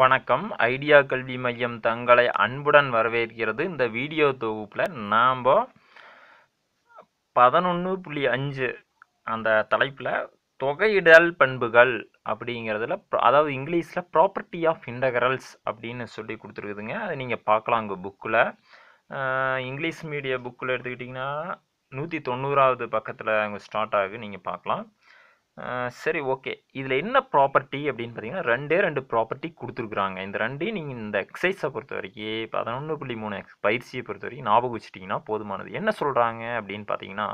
வணக்கம். ஐடியா கல்வி மையம் தங்களை அன்புடன் வரவேற்கிறது. இந்த வீடியோ தொகுப்பில் நாம் பதினொன்று புள்ளி அஞ்சு அந்த தலைப்பில் தொகையிடல் பண்புகள் அப்படிங்கிறதுல அதாவது இங்கிலீஷில் ப்ராப்பர்ட்டி ஆஃப் இன்டகரல்ஸ் அப்படின்னு சொல்லி கொடுத்துருக்குதுங்க. அதை நீங்கள் பார்க்கலாம் உங்கள் புக்கில் இங்கிலீஷ் மீடிய புக்கில் எடுத்துக்கிட்டிங்கன்னா நூற்றி தொண்ணூறாவது பக்கத்தில் அங்கே ஸ்டார்ட் ஆகுது. நீங்கள் பார்க்கலாம். சரி ஓகே. இதில் என்ன ப்ராப்பர்ட்டி அப்படின்னு பார்த்தீங்கன்னா ரெண்டே ரெண்டு ப்ராப்பர்ட்டி கொடுத்துருக்குறாங்க. இந்த ரெண்டையும் நீங்கள் இந்த எக்ஸசைஸை பொறுத்த வரைக்கும் பதினொன்று புள்ளி மூணு எக்ஸ் பயிற்சியை பொறுத்த வரைக்கும் ஞாபகம் வச்சுட்டிங்கன்னா போதுமானது. என்ன சொல்கிறாங்க அப்படின்னு பார்த்தீங்கன்னா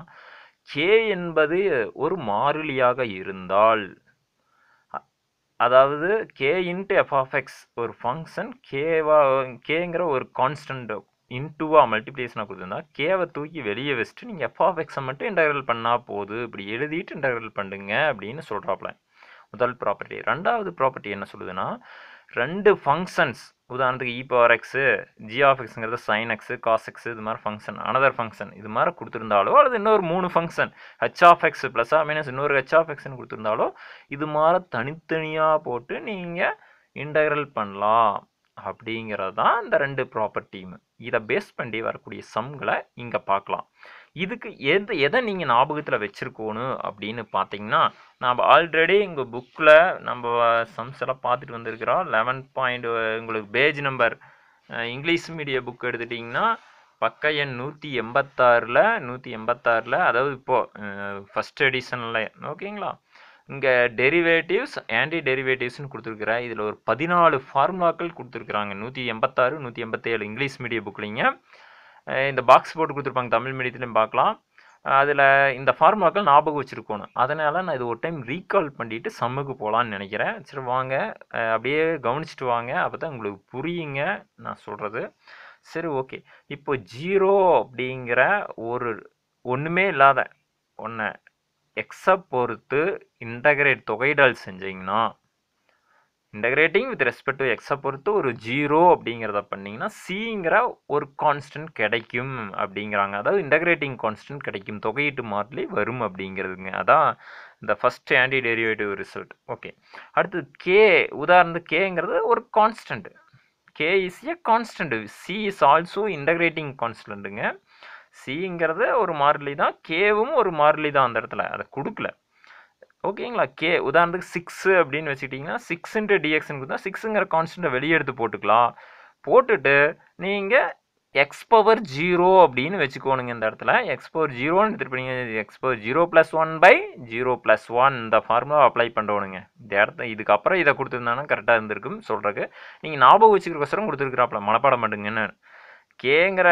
கே என்பது ஒரு மாறிலியாக இருந்தால் அதாவது K into F of X ஒரு ஃபங்க்ஷன் கேவா கேங்கிற ஒரு கான்ஸ்டன்ட் இன்டூவாக மல்டிப்ளேஷனாக கொடுத்துருந்தா கேவை தூக்கி வெளியே வச்சுட்டு நீங்கள் எஃப் ஆஃப் எக்ஸை மட்டும் இன்டகிரல் பண்ணால் போதும் இப்படி எழுதிட்டு இன்டகிரல் பண்ணுங்க அப்படின்னு சொல்கிறாப்ல முதல் ப்ராப்பர்ட்டி ரெண்டாவது ப்ராப்பர்ட்டி என்ன சொல்லுதுன்னா ரெண்டு ஃபங்க்ஷன்ஸ் உதாரணத்துக்கு E power X G of எக்ஸுங்கிறது sine X cos X இது மாதிரி ஃபங்க்ஷன் அனதர் ஃபங்க்ஷன் இது மாதிரி கொடுத்துருந்தாலோ அல்லது இன்னொரு மூணு function H of X plus minus இன்னொரு ஹெச் ஆஃப் எக்ஸ்னு கொடுத்துருந்தாலோ இது மாதிரி தனித்தனியாக போட்டு நீங்கள் இன்டகிரல் பண்ணலாம். அப்படிங்கிறது தான் இந்த ரெண்டு ப்ராப்பர்ட்டியுமே இதை பேஸ் பண்ணி வரக்கூடிய சம்களை இங்கே பார்க்கலாம். இதுக்கு எது எதை நீங்கள் ஞாபகத்தில் வச்சுருக்கணும் அப்படின்னு பார்த்தீங்கன்னா நாம் ஆல்ரெடி எங்கள் புக்கில் நம்ம சம்ஸ் எல்லாம் பார்த்துட்டு வந்திருக்கிறோம். லெவன் பாயிண்ட் உங்களுக்கு page number English medium book எடுத்துட்டிங்கன்னா பக்க எண் நூற்றி எண்பத்தாறில் நூற்றி எண்பத்தாறில் அதாவது இப்போது ஃபஸ்ட் எடிஷனில் ஓகேங்களா இங்கே டெரிவேட்டிவ்ஸ் ஆன்டி டெரிவேட்டிவ்ஸ்னு கொடுத்துருக்குறேன் இதில் ஒரு பதினாலு ஃபார்முலாக்கள் கொடுத்துருக்குறாங்க. நூற்றி எண்பத்தாறு நூற்றி எண்பத்தேழு இங்கிலீஷ் மீடிய புக்லிங்க இந்த பாக்ஸ் போட்டு கொடுத்துருப்பாங்க தமிழ் மீடியத்துலையும் பார்க்கலாம். அதில் இந்த ஃபார்முலாக்கள் ஞாபகம் வச்சுருக்கணும். அதனால் நான் இது ஒரு டைம் ரீகால் பண்ணிட்டு சம்முக்கு போகலான்னு நினைக்கிறேன். சரி வாங்க. அப்படியே கவனிச்சிட்டு வாங்க. அப்போ தான் உங்களுக்கு புரியுங்க நான் சொல்கிறது சரி ஓகே இப்போ ஜீரோ அப்படிங்கிற ஒரு ஒன்றுமே இல்லாத ஒன்றை எக்ஸை பொறுத்து இன்டகிரேட் தொகையிடல் செஞ்சீங்கன்னா இன்டகிரேட்டிங் வித் ரெஸ்பெக்ட் டு எக்ஸை பொறுத்து ஒரு ஜீரோ அப்படிங்கிறத பண்ணிங்கன்னா சிங்கிற ஒரு கான்ஸ்டன்ட் கிடைக்கும் அப்படிங்கிறாங்க. அதாவது இன்டகிரேட்டிங் கான்ஸ்டன்ட் கிடைக்கும். தொகையீட்டு மாறிலி வரும் அப்படிங்கிறதுங்க. அதான் இந்த first antiderivative result okay அடுத்து கே உதாரணத்துக்கு கேங்கிறது ஒரு constant K is a constant C is also integrating கான்ஸ்டன்ட்டுங்க சிங்கிறது ஒரு மாறிலி தான். கேவும் ஒரு மாறிலி தான் அந்த இடத்துல. அதை கொடுக்கல. ஓகேங்களா? கே உதாரணத்துக்கு சிக்ஸு அப்படின்னு வச்சுக்கிட்டிங்கன்னா சிக்ஸ் இன்ட்டு டிஎக்ஸ்னு கொடுத்தா சிக்ஸுங்கிற கான்ஸ்டண்ட்டை வெளியே எடுத்து போட்டுக்கலாம். போட்டுட்டு நீங்கள் எக்ஸ் பவர் ஜீரோ அப்படின்னு வச்சுக்கோணுங்க இந்த இடத்துல. எக்ஸ் பவர் ஜீரோன்னு எடுத்துகிட்டு X power zero plus one by zero plus one இந்த ஃபார்முலா அப்ளை பண்ணுறோனுங்க இந்த இடத்த இதுக்கப்புறம் இதை கொடுத்துருந்தாங்கன்னா கரெக்டாக இருந்திருக்கும் சொல்கிறக்கு நீங்கள் ஞாபகம் வச்சுக்கிறக்கோசரம் கொடுத்துருக்குறாப்புல. மனப்பாடம் பண்ணுங்கன்னு. கேங்கிற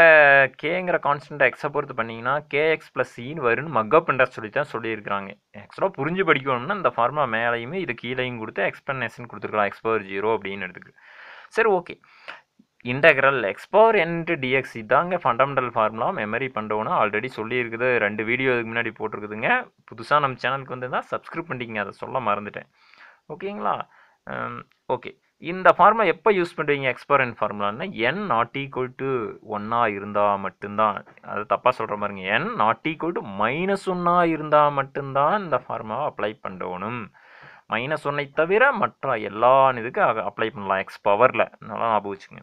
கேங்கிற கான்ஸ்டன்ட் எக்ஸை பொறுத்து பண்ணிங்கன்னா கேஎக்ஸ் ப்ளஸ் சின்னு வரும்னு மக்கப் பண்ணுற சொல்லி தான் சொல்லியிருக்கிறாங்க. ஆக்சுவலாக புரிஞ்சு படிக்கணும்னா இந்த ஃபார்முலா மேலேயுமே இது கீழேயும் கொடுத்து எக்ஸ்பிளனேஷன் கொடுத்துருக்கலாம். எக்ஸ்பவர் ஜீரோ அப்படின்னு எடுத்துக்கு சரி okay integral x power into d x இதாங்க ஃபண்டமெண்டல் ஃபார்முலா மெமரி பண்ணுறோன்னு ஆல்ரெடி சொல்லியிருக்குது. ரெண்டு வீடியோ இதுக்கு முன்னாடி போட்டிருக்குதுங்க. புதுசாக நம்ம சேனலுக்கு வந்து தான் சப்ஸ்கிரைப் பண்ணிக்கிங்க. அதை சொல்ல மறந்துட்டேன். ஓகேங்களா ஓகே இந்த ஃபார்முலா எப்போ யூஸ் பண்ணுறீங்க எக்ஸ்பரண்ட் ஃபார்முலான்னா என் நாட் ஈக்குவல் டு ஒன்னாக இருந்தால் மட்டும்தான். அது தப்பாக சொல்கிற மாதிரிங்க N not equal to minus ஒன்னாக இருந்தால் மட்டும்தான் இந்த ஃபார்முலாவை அப்ளை பண்ணணும். மைனஸ் ஒன்னை தவிர மற்ற எல்லா இதுக்கும் அப்ளை பண்ணலாம். எக்ஸ் பவரில் நல்லா ஞாபகம் வச்சுங்க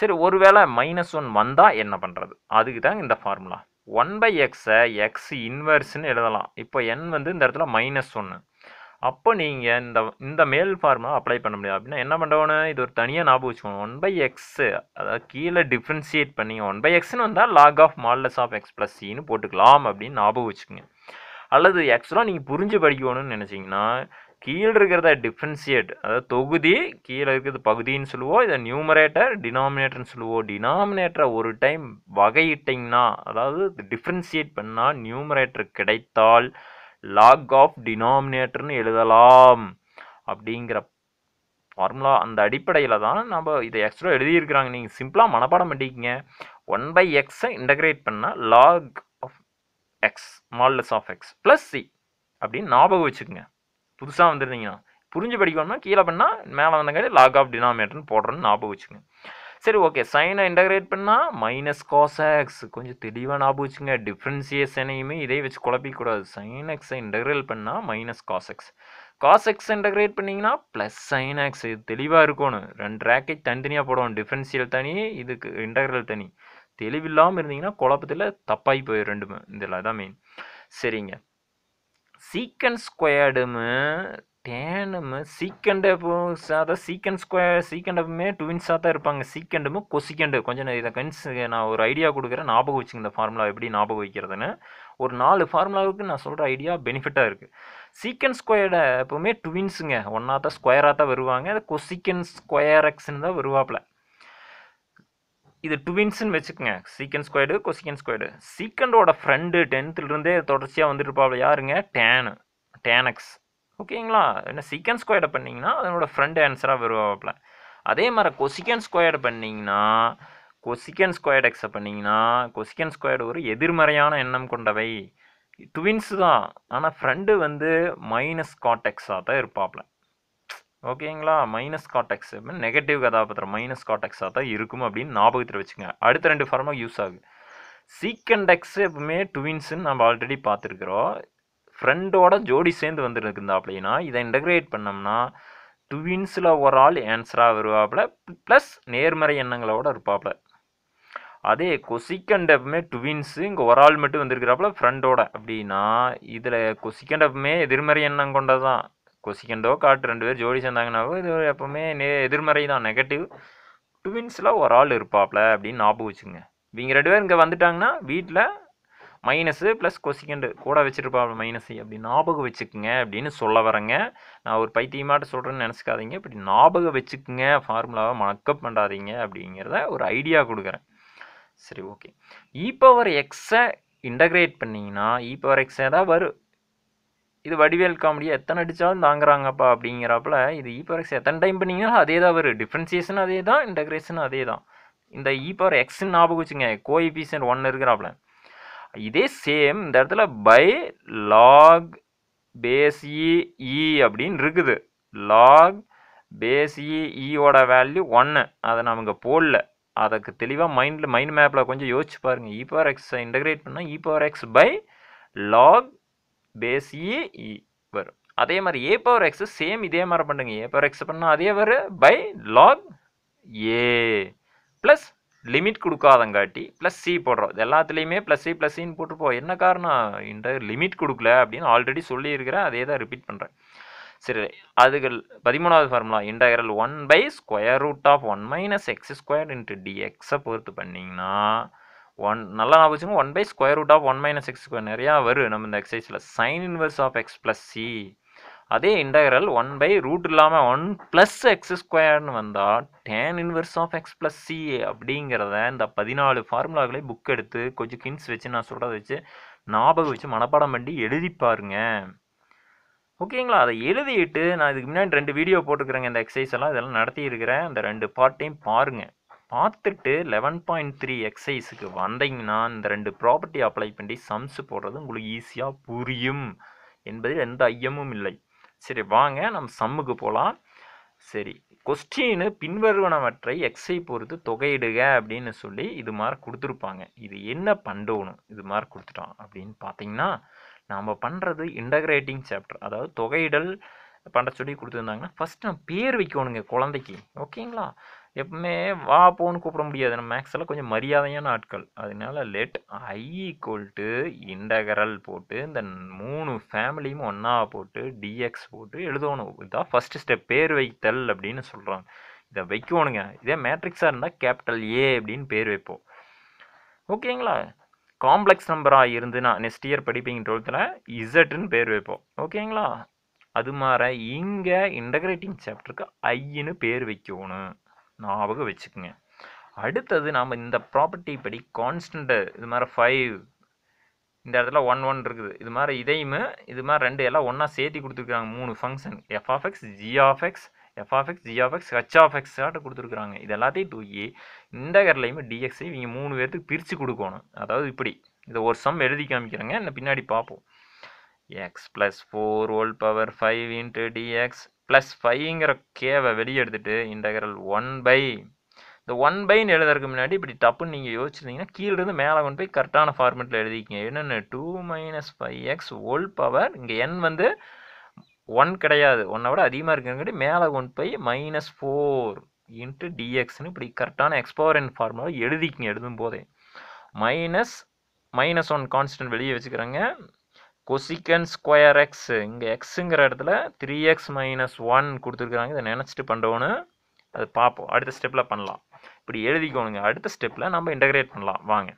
சரி ஒருவேளை மைனஸ் ஒன் வந்தால் என்ன பண்ணுறது அதுக்கு தான் இந்த ஃபார்முலா ஒன் பை எக்ஸை எக்ஸ் இன்வெர்ஸ்னு எழுதலாம். இப்போ என் வந்து இந்த இடத்துல மைனஸ் ஒன்று அப்போ நீங்கள் இந்த இந்த மேல் ஃபார்முலா அப்ளை பண்ண முடியாது அப்படின்னா என்ன பண்ணணும் இது ஒரு தனியாக ஞாபகம் வச்சுக்கோங்க. ஒன் பை எக்ஸு அதாவது கீழே டிஃப்ரென்ஷியேட் பண்ணி ஒன் பை எக்ஸ்னு வந்தால் log of modulus of x plus சின்னு போட்டுக்கலாம் அப்படின்னு ஞாபகம் வச்சுக்கோங்க. அல்லது ஆக்சுவலாக நீங்கள் புரிஞ்சு படிக்கணும்னு நினச்சிங்கன்னா கீழே இருக்கிறத டிஃப்ரென்சியேட் அதாவது தொகுதி கீழே இருக்கிறது பகுதின்னு சொல்லுவோம் இதை நியூமரேட்டர் டினாமினேட்டர்னு சொல்லுவோம் டினாமினேட்டரை ஒரு டைம் வகையிட்டிங்கன்னா அதாவது டிஃப்ரென்சியேட் பண்ணால் நியூமரேட்டர் கிடைத்தால் லாக் ஆஃப் டினாமினேட்டர்னு எழுதலாம். அப்படிங்கிற ஃபார்முலா அந்த அடிப்படையில் தான் நம்ம இதை எக்ஸ்ட்ரா எழுதியிருக்கிறாங்க. நீங்கள் சிம்பிளாக மனப்பாடம் பண்ணிக்கிங்க. ஒன் பை எக்ஸை இன்டகிரேட் பண்ணால் log of x modulus of x plus c அப்படின்னு ஞாபகம் வச்சுக்கோங்க. புதுசாக வந்துருந்தீங்கன்னா புரிஞ்சு படிக்கணும்னா கீழே பண்ணால் மேலே வந்தங்காட்டி லாக் ஆஃப் டினாமினேட்டர்னு போடுறேன்னு ஞாபகம் வச்சுக்கோங்க. சரி ஓகே சைனை இன்டகிரேட் பண்ணால் மைனஸ் காசெக்ஸ் கொஞ்சம் தெளிவாக ஞாபகம் வச்சுங்க டிஃப்ரென்சியேஷனையுமே இதே வச்சு குழப்பிக்கூடாது சைன் எக்ஸை இன்டகிரேட் பண்ணால் minus cos x cos x integrate பண்ணிங்கன்னா ப்ளஸ் சைன் எக்ஸ் இது தெளிவாக இருக்கணும். ரெண்டு ரேக்கெட் தனித்தனியாக போடுவோம் டிஃப்ரென்ஷியல் தனி இதுக்கு இன்டகிரல் தனி. தெளிவில்லாமல் இருந்தீங்கன்னா குழப்பத்தில் தப்பாகி போயிடும் ரெண்டுமே. இதில் தான் மெயின் சரிங்க. சீக்கன் ஸ்கொயர்டுமு டேனுமு சீக்கண்டு அதாவது சீக்கண்ட் ஸ்கொயர் சீக்கண்ட் எப்பவுமே ட்வின்ஸாக தான் இருப்பாங்க. சீக்கண்டுமு கொசிக்கண்டு கொஞ்சம் இதை கன்ஸ் நான் ஒரு ஐடியா கொடுக்குறேன். ஞாபகம் வச்சுங்க இந்த ஃபார்முலா எப்படி ஞாபகம் வைக்கிறதுன்னு. ஒரு நாலு ஃபார்முலாவுக்கு நான் சொல்கிற ஐடியா பெனிஃபிட்டாக இருக்குது சீக்கண்ட் ஸ்கொயர்டை எப்போவுமே ட்வின்ஸுங்க ஒன்றா தான் ஸ்கொயராக தான் வருவாங்க. அது கொசிக்கன் ஸ்கொயர் எக்ஸ்ன்னு தான் வருவாப்பில். இது ட்வின்ஸ்னு வச்சுக்கோங்க. சீக்கன் ஸ்கொயர்டு கொசிக்கன் ஸ்கொயர்டு சீக்கண்டோட ஃப்ரெண்டு டென்த்துலேருந்தே தொடர்ச்சியாக வந்துருப்பாப்ல யாருங்க? டேனு. டேனக்ஸ் ஓகேங்களா? என்ன சீக்கன் ஸ்கொயர்டை பண்ணிங்கன்னா அதனோட ஃப்ரெண்ட் ஆன்சராக வருவாப்பில் அதே மாதிரி கொசிக்கன் ஸ்கொயர்டு பண்ணிங்கன்னா கொசிக்கன் ஸ்கொயர்டு எக்ஸை பண்ணிங்கன்னா கொசிக்கன் ஸ்கொயர்டு ஒரு எதிர்மறையான எண்ணம் கொண்டவை. ட்வின்ஸ் தான். ஆனால் ஃப்ரெண்டு வந்து மைனஸ் காட்டெக்ஸாக தான் இருப்பாப்ல. ஓகேங்களா? மைனஸ் காட்டெக்ஸ் நெகட்டிவ் கதாபாத்திரம் மைனஸ் காட்டெக்ஸாக தான் இருக்கும் அப்படின்னு ஞாபகத்தில் வச்சுங்க அடுத்த ரெண்டு ஃபார்மாக யூஸ் ஆகுது. சீக்கண்டெக்ஸ் எப்பவுமே ட்வின்ஸுன்னு நம்ம ஆல்ரெடி பார்த்துருக்குறோம். ஃப்ரெண்டோட ஜோடி சேர்ந்து வந்துருக்குந்தா அப்படின்னா இதை இன்டகிரேட் பண்ணோம்னா ட்வின்ஸில் ஒரு ஆள் ஆன்சராக வருவாப்புல ப்ளஸ் நேர்மறை எண்ணங்களோட இருப்பாப்புல அதே கொசிக்கண்ட் எப்பவுமே ட்வின்ஸு இங்கே ஒரு ஆள் மட்டும் வந்திருக்கிறாப்புல ஃப்ரெண்டோட அப்படின்னா இதில் கொசிக்கண்ட் எப்பவுமே எதிர்மறை எண்ணம் கொண்டது தான் கொசிக்கண்டோ காட்டு ரெண்டு பேர் ஜோடி சேர்ந்தாங்கன்னாவோ இது எப்பவுமே நே எதிர்மறை தான் நெகட்டிவ் ட்வின்ஸில் ஒரு ஆள் இருப்பாப்ல அப்படின்னு ஞாபகம் வச்சுங்க இவங்க ரெண்டு பேர் இங்கே வந்துட்டாங்கன்னா வீட்டில் மைனஸு ப்ளஸ் கொசிக்கண்டு கூட வச்சுருப்பாப்ல மைனஸு அப்படி ஞாபகம் வச்சுக்குங்க அப்படின்னு சொல்ல வரேங்க. நான் ஒரு பைத்தியமாட்ட சொல்கிறேன்னு நினச்சிக்காதீங்க. இப்படி ஞாபகம் வச்சுக்குங்க. ஃபார்முலாவை மக்கப் பண்ணாதீங்க அப்படிங்கிறத ஒரு ஐடியா கொடுக்குறேன். சரி ஓகே இ பவர் எக்ஸை இன்டகிரேட் பண்ணிங்கன்னா இ பவர் எக்ஸே தான் வரும் இது வடிவேல் காமெடியாக எத்தனை அடித்தாலும் தாங்குறாங்கப்பா அப்படிங்கிறப்பல இது இ பவர் எக்ஸ் எத்தனை டைம் பண்ணிங்கன்னா அதே தான் வரும் டிஃப்ரென்சியேஷன் அதே தான் இன்டகிரேஷன் அதே தான். இந்த இ பவர் எக்ஸ்ன்னு ஞாபகம் வச்சுங்க கோஎஃபிஷியன்ட் ஒன்று இருக்கிறாப்புல. இதே சேம் இந்த இடத்துல பை லாக் பேஸ் இ அப்படின்னு இருக்குது. லாக் பேஸ் இ வேல்யூ ஒன்று அதை நமக்கு போடல. அதுக்கு தெளிவாக மைண்டில் மைண்ட் மேப்பில் கொஞ்சம் யோசிச்சு பாருங்கள் இ பவர் எக்ஸை இன்டகிரேட் பண்ணால் e power x by log base e வரும். அதே மாதிரி ஏ பவர் எக்ஸ் சேம் இதே மாதிரி பண்ணுங்க. ஏ பவர் எக்ஸ் பண்ணால் அதே வரும் by log a plus limit கொடுக்காதங்காட்டி plus C போடுறோம். இது எல்லாத்துலேயுமே ப்ளஸ் சி ப்ளஸ் சின்னு போட்டுருப்போம். என்ன காரணம்? இந்த லிமிட் கொடுக்கல அப்படின்னு ஆல்ரெடி சொல்லியிருக்கிறேன் அதே தான் ரிப்பீட் பண்ணுறேன் சரி அதுகள் பதிமூணாவது formula integral one by square root of one minus x square into டிஎக்ஸை பொறுத்து பண்ணிங்கன்னா ஒன் நல்லா நான் வச்சுங்க one by square root of one minus x square நிறையா வரும். நம்ம இந்த எக்ஸசைஸில் sine inverse of x plus c அதே இன்டகரல் ஒன் பை ரூட் இல்லாமல் ஒன் ப்ளஸ் எக்ஸ் ஸ்கொயர்னு வந்தால் tan inverse of x plus c அப்படிங்கிறத இந்த பதினாலு ஃபார்முலாக்களே புக் எடுத்து கொஞ்சம் கின்ஸ் வச்சு நான் சொல்கிறத வச்சு ஞாபகம் வச்சு மனப்பாடம் பண்ணி எழுதி பாருங்க. ஓகேங்களா அதை எழுதிட்டு நான் இதுக்கு முன்னாடி ரெண்டு வீடியோ போட்டுக்கிறேங்க இந்த எக்ஸசைஸ் எல்லாம். இதெல்லாம் நடத்தியிருக்கிறேன் அந்த ரெண்டு பார்ட்டையும் பாருங்கள் பார்த்துட்டு லெவன் பாயிண்ட் த்ரீ எக்ஸசைஸுக்கு வந்தீங்கன்னா இந்த ரெண்டு ப்ராப்பர்ட்டி அப்ளை பண்ணி சம்ஸ் போடுறது உங்களுக்கு ஈஸியாக புரியும். என்பதில் எந்த ஐயமும் இல்லை. சரி வாங்க நம்ம சம்முக்கு போகலாம் சரி கொஸ்டின் பின்வருவனவற்றை எக்ஸை பொறுத்து தொகையிடுக அப்படின்னு சொல்லி இது மாதிரி கொடுத்துருப்பாங்க. இது என்ன பண்ணணும் இது மாதிரி கொடுத்துட்டான் அப்படின்னு பார்த்தீங்கன்னா நாம் பண்ணுறது இன்டகிரேட்டிங் சாப்டர் அதாவது தொகையிடல் பண்ண சொல்லி கொடுத்துருந்தாங்கன்னா ஃபஸ்ட் நம்ம பேர் வைக்கணுங்க குழந்தைக்கு. ஓகேங்களா? எப்பவுமே வா போன்னு கூப்பிட முடியாது. நம்ம மேக்ஸில் கொஞ்சம் மரியாதையான ஆட்கள். அதனால let I equal to integral போட்டு இந்த மூணு ஃபேமிலியும் ஒன்றா போட்டு டிஎக்ஸ் போட்டு எழுதணும். இதுதான் ஃபஸ்ட்டு ஸ்டெப் பேர் வைத்தல் அப்படின்னு சொல்கிறாங்க இதை வைக்கணுங்க. இதே மேட்ரிக்ஸாக இருந்தால் கேபிட்டல் ஏ அப்படின்னு பேர் வைப்போம். ஓகேங்களா? காம்ப்ளெக்ஸ் நம்பராக இருந்துன்னா நெக்ஸ்ட் இயர் படிப்பீங்க டுவெல்த்தில் இசட்டுன்னு பேர் வைப்போம். ஓகேங்களா? அது மாதிரி இங்கே இன்டகிரேட்டிங் சாப்டருக்கு ஐன்னு பேர் வைக்கணும். ஞாபகம் வச்சுக்கோங்க. அடுத்தது நாம் இந்த ப்ராப்பர்ட்டி படி கான்ஸ்டண்ட்டு இது மாதிரி ஃபைவ் இந்த இடத்துல ஒன் ஒன் இருக்குது. இது மாதிரி இதையுமே இது மாதிரி ரெண்டு எல்லாம் ஒன்றா சேர்த்தி கொடுத்துருக்காங்க மூணு function f g of x f of x g of x h of x x f கொடுத்துருக்குறாங்க. இது எல்லாத்தையும் தூக்கி இந்த கரலையுமே டிஎக்ஸை இவங்க மூணு பேர்த்துக்கு பிரித்து கொடுக்கணும். அதாவது இப்படி. இதை ஒரு சம் எழுதி காமிக்கிறேங்க. என்ன பின்னாடி பார்ப்போம். X plus four whole power five into dx plus ஃபைங்கிற கேவை வெளியே எடுத்துகிட்டு இன்டகரல் ஒன் பை இந்த ஒன் பைன்னு எழுதுறதுக்கு முன்னாடி இப்படி டப்புன்னு நீங்கள் யோசிச்சிருந்தீங்கன்னா கீழேருந்து மேலே கொண்டு போய் கரெக்டான ஃபார்மெட்டில் எழுதிக்கிங்க. என்னென்ன? Two minus five x whole power இங்கே என் வந்து ஒன் கிடையாது. ஒன்றை விட அதிகமாக இருக்குங்காட்டி மேலே one by minus four into டிஎக்ஸ்னு இப்படி கரெக்டான எக்ஸ்பவர் என் ஃபார்முலா எழுதிக்கிங்க எழுதும் போதே மைனஸ் மைனஸ் ஒன் கான்ஸ்டன்ட் வெளியே வச்சுக்கிறேங்க. கொசிக்கன் ஸ்கொயர் எக்ஸ் இங்கே எக்ஸுங்கிற இடத்துல த்ரீ எக்ஸ் மைனஸ் ஒன் கொடுத்துருக்குறாங்க. இதை நினச்சிட்டு பண்ணுறோன்னு அது பார்ப்போம். அடுத்த ஸ்டெப்பில் பண்ணலாம். இப்படி எழுதிக்கோணுங்க. அடுத்த ஸ்டெப்பில் நம்ம இன்டகிரேட் பண்ணலாம். வாங்க.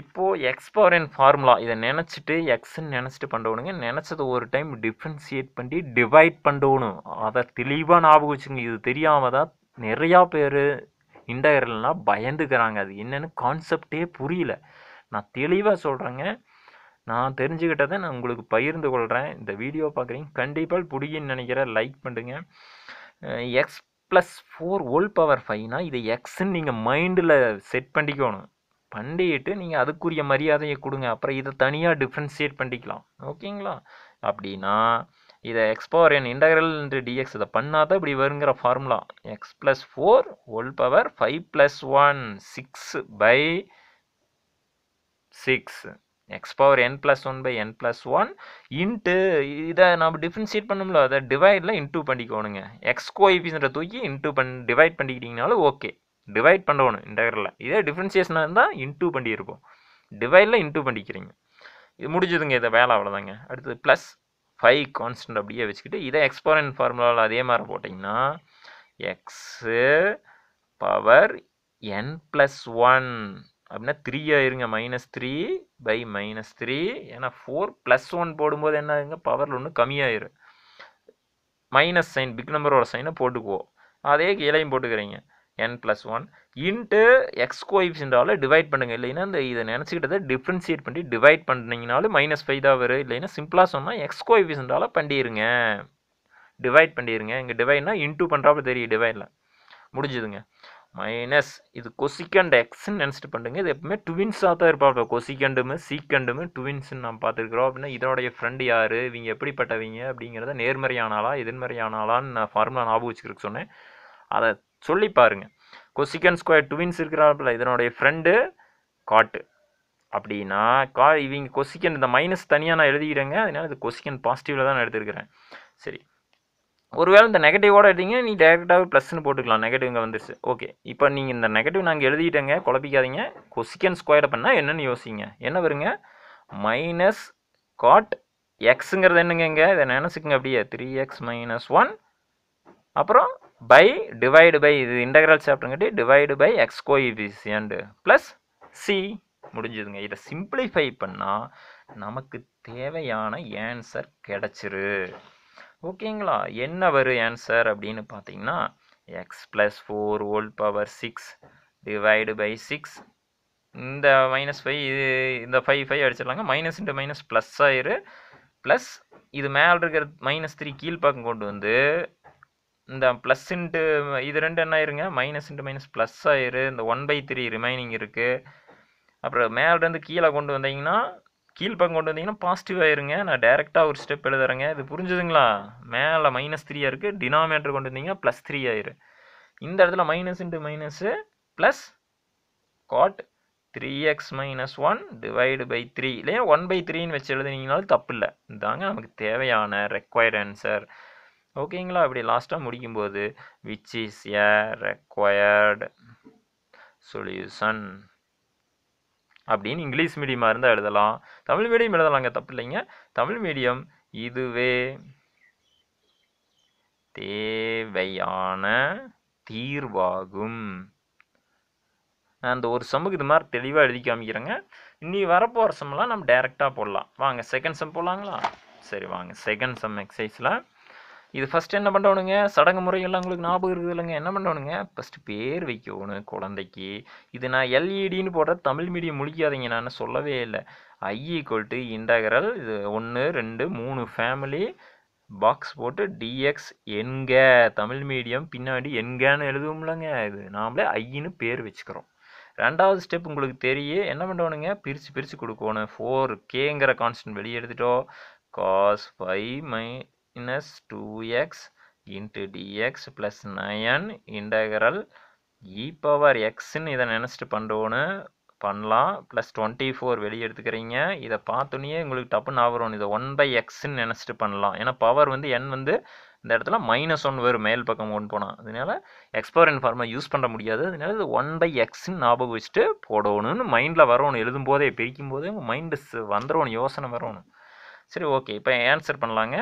இப்போது எக்ஸ் பவர் என் ஃபார்முலா இதை நினச்சிட்டு எக்ஸ்ன்னு நினச்சிட்டு பண்ணணுங்க நினச்சது ஒரு டைம் டிஃப்ரென்சியேட் பண்ணி டிவைட் பண்ணணும் அதை தெளிவாக ஞாபகம் வச்சுங்க இது தெரியாமல் தான் நிறையா பேர் இன்டகரல்னால் பயந்துக்கிறாங்க. அது என்னென்னு கான்செப்டே புரியல. நான் தெளிவாக சொல்கிறேங்க நான் தெரிஞ்சுக்கிட்டதை நான் உங்களுக்கு பகிர்ந்து கொள்கிறேன் இந்த வீடியோ பார்க்குறீங்க கண்டிப்பாக பிடிக்குன்னு நினைக்கிறேன் லைக் பண்ணுங்க. X plus four whole power ஃபைவ்னா இதை எக்ஸ்ன்னு நீங்கள் மைண்டில் செட் பண்ணிக்கணும். பண்ணிட்டு நீங்கள் அதுக்குரிய மரியாதையை கொடுங்க. அப்புறம் இதை தனியாக டிஃப்ரென்ஷியேட் பண்ணிக்கலாம். ஓகேங்களா? அப்படின்னா இதை x power n integral into dx இதை பண்ணாதான் இப்படி வருங்கிற formula x plus four whole power five plus one six by six x power n plus one by n plus one into இதை நம்ம டிஃப்ரென்ஷியேட் பண்ணோம்ல அதை டிவைடில் இன்டூ பண்ணிக்கோணுங்க. எக்ஸ் கோஎஃபிஷியன்ட்டை தூக்கி into பண் டிவைட் பண்ணிக்கிட்டிங்கனாலும் ஓகே டிவைட் பண்ணணும் இன்டகரில் இதே டிஃப்ரென்சியேஷனாக இருந்தால் இன்டூ பண்ணியிருப்போம். டிவைடில் இன்டூ பண்ணிக்கிறீங்க. இது முடிஞ்சதுங்க இதை வேலை அவ்வளோதாங்க அடுத்தது ப்ளஸ் ஃபைவ் கான்ஸ்டன்ட் அப்படியே வச்சுக்கிட்டு இதை எக்ஸ்போரன் ஃபார்முலாவில் அதே மாதிரி போட்டிங்கன்னா x power n plus one அப்படின்னா த்ரீ ஆயிருங்க minus three by minus three ஏன்னா ஃபோர் ப்ளஸ் ஒன் போடும்போது என்ன ஆகுங்க? பவரில் ஒன்று கம்மியாயிரும். மைனஸ் சைன் பிக் நம்பரோட சைனை போட்டுக்குவோம். அதே கீழையும் போட்டுக்கிறீங்க. N plus one into x கோஎஃபிஷியன்டால் divide பண்ணுங்கள் இல்லைன்னா இந்த இதை நினச்சிக்கிட்டதை டிஃப்ரென்ஷியேட் பண்ணி டிவைட் பண்ணிங்கனாலும் மைனஸ் ஃபைவ் தான் வரும். இல்லைன்னா சிம்பிளாக சொன்னால் எக்ஸ் கோஎஃபிஷியன்டால் பண்ணிடுங்க டிவைட் பண்ணிடுங்க இங்கே டிவைட்னா இன்டூ பண்ணுறாப்புல தெரியும் டிவைடில் முடிஞ்சுதுங்க. மைனஸ் இது கொசிக்கண்ட் எக்ஸ்ன்னு நினச்சிட்டு பண்ணுங்க. இது எப்பவுமே ட்வின்ஸாக தான் இருப்பாங்க. கொசிக்கண்டுமு சீக்கண்டுமு ட்வின்ஸ்ன்னு நம்ம பார்த்துருக்குறோம். அப்படின்னா இதோடைய ஃப்ரெண்டு யார்? இவங்க எப்படிப்பட்டவங்க? அப்படிங்கிறத நேர்மறையானாலா எதிர்மறையானாலான்னு நான் ஃபார்முலா ஞாபகம் வச்சுக்கிறதுக்கு சொன்னேன். அதை சொல்லி பாருங்கள் கொசிக்கன் ஸ்கொயர் ட்வின்ஸ் இருக்கிறாப்புல இதனுடைய ஃப்ரெண்டு காட்டு அப்படின்னா கா இவங்க கொசிக்கன் இந்த மைனஸ் தனியாக நான் எழுதிக்கிறேங்க. அதனால இது கொசிக்கன் பாசிட்டிவில் தான் நான் எடுத்துருக்கிறேன். சரி. ஒருவேளை இந்த நெகட்டிவோட எடுத்தீங்க நீ டேரெக்டாகவே ப்ளஸ்னு போட்டுக்கலாம். நெகட்டிவ் இங்கே வந்துருச்சு. ஓகே இப்போ நீங்கள் இந்த நெகட்டிவ் நாங்கள் எழுதிட்டேங்க. குழப்பிக்காதீங்க. கொசிக்கன் ஸ்கொயரை பண்ணால் என்னென்னு யோசிங்க. என்ன வருங்க? மைனஸ் காட் எக்ஸுங்கிறது என்னங்க இங்கே? இதை நினச்சிக்கங்க அப்படியே. த்ரீ எக்ஸ் மைனஸ் ஒன் அப்புறம் பை டிவைடு பை இது integral சாப்டர்ங்காட்டி divide by x coefficient plus c முடிஞ்சதுங்க. இதை சிம்பிளிஃபை பண்ணால் நமக்கு தேவையான ஆன்சர் கிடச்சிரு. ஓகேங்களா? என்ன வரும் ஆன்சர் அப்படின்னு பார்த்தீங்கன்னா x plus four whole power six divide by six இந்த மைனஸ் ஃபைவ் இது இந்த ஃபைவ் ஃபைவ் அடிச்சிடலாங்க. மைனஸ் இன்ட்டு மைனஸ் ப்ளஸ் ஆயிரு. ப்ளஸ் இது மேலே இருக்கிற மைனஸ் த்ரீ கீழ்ப்பக்கம் கொண்டு வந்து இந்த ப்ளஸ் இன்ட்டு இது ரெண்டு என்ன ஆயிருங்க? மைனஸ் இன்ட்டு மைனஸ் ப்ளஸ் ஆயிரு. இந்த ஒன் பை த்ரீ ரிமைனிங் இருக்குது அப்புறம் மேலேருந்து கீழே கொண்டு வந்தீங்கன்னா கீழ்ப்பக்கம் கொண்டு வந்தீங்கன்னா பாசிட்டிவ் ஆயிருங்க நான் டேரெக்டாக ஒரு ஸ்டெப் எழுதுறேங்க. இது புரிஞ்சுதுங்களா? மேலே மைனஸ் த்ரீயாக இருக்குது டினாமினேட்டர் கொண்டு வந்தீங்கன்னா ப்ளஸ் த்ரீ ஆயிரு இந்த இடத்துல minus into minus plus cot three x minus one divide by three இல்லையா? ஒன் பை த்ரீன்னு வச்சு எழுதுனீங்கனாலும் தப்பு இல்லை. இதாங்க நமக்கு தேவையான ரெக்வயர்ட் ஆன்சர் ஓகேங்களா அப்படி லாஸ்ட்டாக முடிக்கும்போது which is a required solution அப்படின்னு இங்கிலீஷ் மீடியமாக இருந்தால் எழுதலாம். தமிழ் மீடியம் எழுதலாங்க தப்பு இல்லைங்க. தமிழ் மீடியம் இதுவே தேவையான தீர்வாகும். அந்த ஒரு சம்முக்கு இது மாதிரி தெளிவாக எழுதி காமிக்கிறேங்க. இனி வரப்போகிற சம்மெல்லாம் நம்ம டேரெக்டாக போடலாம். வாங்க செகண்ட் சம் போடலாங்களா? சரி வாங்க செகண்ட் சம் எக்ஸசைஸில் இது ஃபஸ்ட்டு என்ன பண்ணணுங்க சடங்கு முறையெல்லாம் உங்களுக்கு ஞாபகம் இருக்குது இல்லைங்க. என்ன பண்ணணுங்க ஃபஸ்ட்டு பேர் வைக்கணும் குழந்தைக்கு. இது நான் எல்இடின்னு போடுற தமிழ் மீடியம் முடிக்காதீங்க. நான் சொல்லவே இல்லை. ஐ ஈக்குவல் டு இன்டகரல் இது ஒன்று ரெண்டு மூணு ஃபேமிலி பாக்ஸ் போட்டு டிஎக்ஸ் என்க. தமிழ் மீடியம் பின்னாடி என்கன்னு எழுதுவோம்லங்க இது நாமளே ஐன்னு பேர் வச்சுக்கிறோம். ரெண்டாவது ஸ்டெப் உங்களுக்கு தெரியும் என்ன பண்ணணுங்க பிரித்து பிரித்து கொடுக்கணும். ஃபோர் கேங்கிற கான்ஸ்டன்ட் வெளியே எடுத்துட்டோம். Cos five minus two x into dx plus nine integral e power எக்ஸ்ன்னு இதை நினச்சிட்டு பண்ணுறோன்னு பண்ணலாம். ப்ளஸ் டுவெண்ட்டி ஃபோர் வெளியே எடுத்துக்கிறீங்க. இதை பார்த்தோன்னே உங்களுக்கு டப்புன்னு ஆவரும் இதை ஒன் பை எக்ஸ்ன்னு நினச்சிட்டு பண்ணலாம். ஏன்னா பவர் வந்து என் வந்து இந்த இடத்துல மைனஸ் ஒன் வரும். மேல் பக்கம் கொண்டு போனால் அதனால எக்ஸ்போரன் ஃபார்மை யூஸ் பண்ண முடியாது. அதனால இது ஒன் பை எக்ஸ்ன்னு ஞாபகம் வச்சுட்டு போடணும்னு மைண்டில் வரணும் எழுதும் போதே பிரிக்கும் போதே உங்கள் மைண்டு வந்துடணும் யோசனை வரணும் சரி ஓகே இப்போ ஆன்சர் பண்ணலாங்க.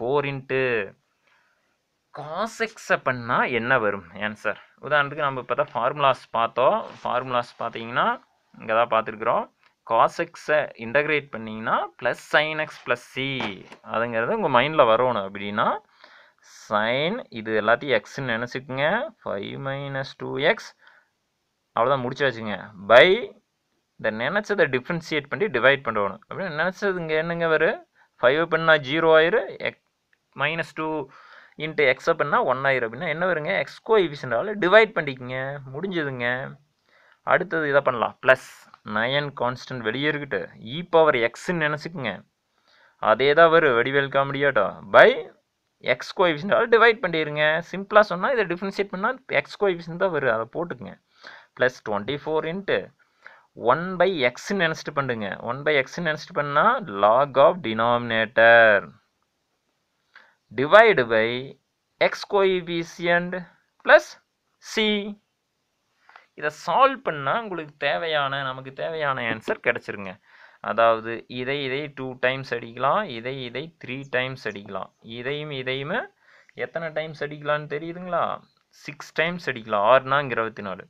ஃபோர் இன்ட்டு காசெக்ஸை பண்ணால் என்ன வரும்? ஆன்சர் உதாரணத்துக்கு நம்ம இப்போ தான் ஃபார்முலாஸ் பார்த்தோம். ஃபார்முலாஸ் பார்த்தீங்கன்னா இங்கே தான் பார்த்துருக்குறோம் காசெக்ஸை இன்டகிரேட் பண்ணிங்கன்னா plus sine x plus c அதுங்கிறது உங்கள் மைண்டில் வரணும் அப்படின்னா சைன் இது எல்லாத்தையும் எக்ஸ்ன்னு நினச்சிக்கோங்க. ஃபைவ் மைனஸ் டூ எக்ஸ் அவ்வளோதான் முடிச்சு வச்சுங்க. பை இந்த நினச்சதை டிஃப்ரென்சியேட் பண்ணி டிவைட் பண்ணணும். அப்படின்னு நினச்சது இங்கே என்னங்க வரும் ஃபைவ் பண்ணால் ஜீரோ ஆயிரு x minus two into x பண்ணால் ஒன் ஆயிரும். அப்படின்னா என்ன வருங்க? எக்ஸ் கோஎஃபிஷியண்டால் டிவைட் பண்ணிக்கங்க. முடிஞ்சதுங்க. அடுத்தது இதை பண்ணலாம். ப்ளஸ் நயன் கான்ஸ்டன்ட் வெளியே இருக்கட்டு. E இ பவர் எக்ஸ்ன்னு நினச்சிக்கோங்க. அதே தான் வரும். வடிவேல் காமெடியாட்டோ பை எக்ஸ் கோஎஃபிஷியண்டால் டிவைட் பண்ணிடுங்க சிம்பிளாக சொன்னால் இதை டிஃப்ரென்ஷியேட் பண்ணால் எக்ஸ் கோஎஃபிஷியன் தான் வரும். அதை போட்டுக்குங்க. Plus twenty four into one by எக்ஸ்ன்னு நினச்சிட்டு பண்ணுங்க. ஒன் பை எக்ஸ்ன்னு நினச்சிட்டு பண்ணால் log of denominator divide by x coefficient plus c இதை சால்வ் பண்ணால் உங்களுக்கு தேவையான நமக்கு தேவையான ஆன்சர் கிடச்சிருங்க. அதாவது இதை இதை டூ டைம்ஸ் அடிக்கலாம் இதை இதை த்ரீ டைம்ஸ் அடிக்கலாம். இதையும் இதையுமே எத்தனை டைம்ஸ் அடிக்கலாம்னு தெரியுதுங்களா? சிக்ஸ் டைம்ஸ் அடிக்கலாம் ஆறுனாங்க இருபத்தி நாலு.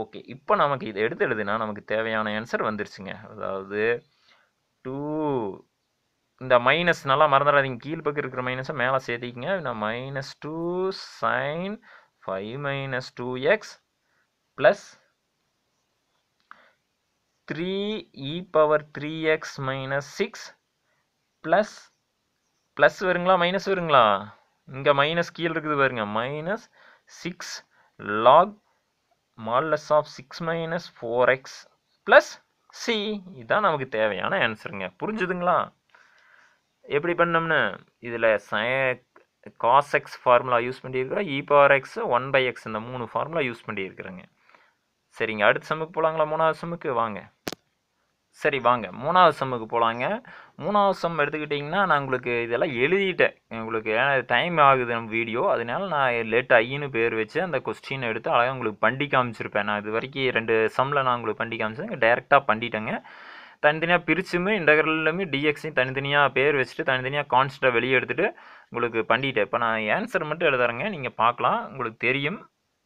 ஓகே இப்போ நமக்கு இதை எடுத்து எழுதுனா நமக்கு தேவையான ஆன்சர் வந்துருச்சுங்க. அதாவது டூ இந்த மைனஸ் நல்லா மறந்துடாதீங்க. கீழ் பக்கம் இருக்கிற மைனஸை மேலே சேர்த்திக்கிங்க. நான் minus two sine five minus two x plus three e power three x minus six plus plus வருங்களா? மைனஸ் வருங்களா? இங்கே மைனஸ் கீழே இருக்குது பாருங்க. Minus six log modulus of six minus four x plus c இதுதான் நமக்கு தேவையான ஆன்சருங்க புரிஞ்சுதுங்களா? எப்படி பண்ணோம்னு? இதில் ச காஸ் எக்ஸ் ஃபார்முலா யூஸ் பண்ணியிருக்கிறோம். E power x one by x இந்த மூணு ஃபார்முலா யூஸ் பண்ணியிருக்கிறேங்க. சரிங்க அடுத்த செம்முக்கு போகலாங்களா மூணாவது செம்முக்கு வாங்க. சரி வாங்க. மூணாவது செம்முக்கு போகலாங்க மூணாவது செம் எடுத்துக்கிட்டிங்கன்னா நான் உங்களுக்கு இதெல்லாம் எழுதிட்டேன். உங்களுக்கு ஏன்னா டைம் ஆகுது நம்ம வீடியோ அதனால நான் லேட் ஐன்னு பேர் வச்சு அந்த கொஸ்டின் எடுத்து அழகாக உங்களுக்கு பண்டி காமிச்சிருப்பேன். நான் இது வரைக்கும் ரெண்டு சம்மில் நான் உங்களுக்கு பண்டி காமிச்சேன் டேரெக்டாக பண்ணிட்டேங்க. தனித்தனியாக பிரிச்சுமே இன்டகரல்லுமே டிஎக்ஸையும் தனித்தனியாக பேர் வச்சுட்டு தனித்தனியாக கான்ஸ்டை வெளியே எடுத்துகிட்டு உங்களுக்கு பண்ணிட்டேன். இப்போ நான் ஆன்சர் மட்டும் எழுதுறேங்க நீங்கள் பார்க்கலாம். உங்களுக்கு தெரியும்.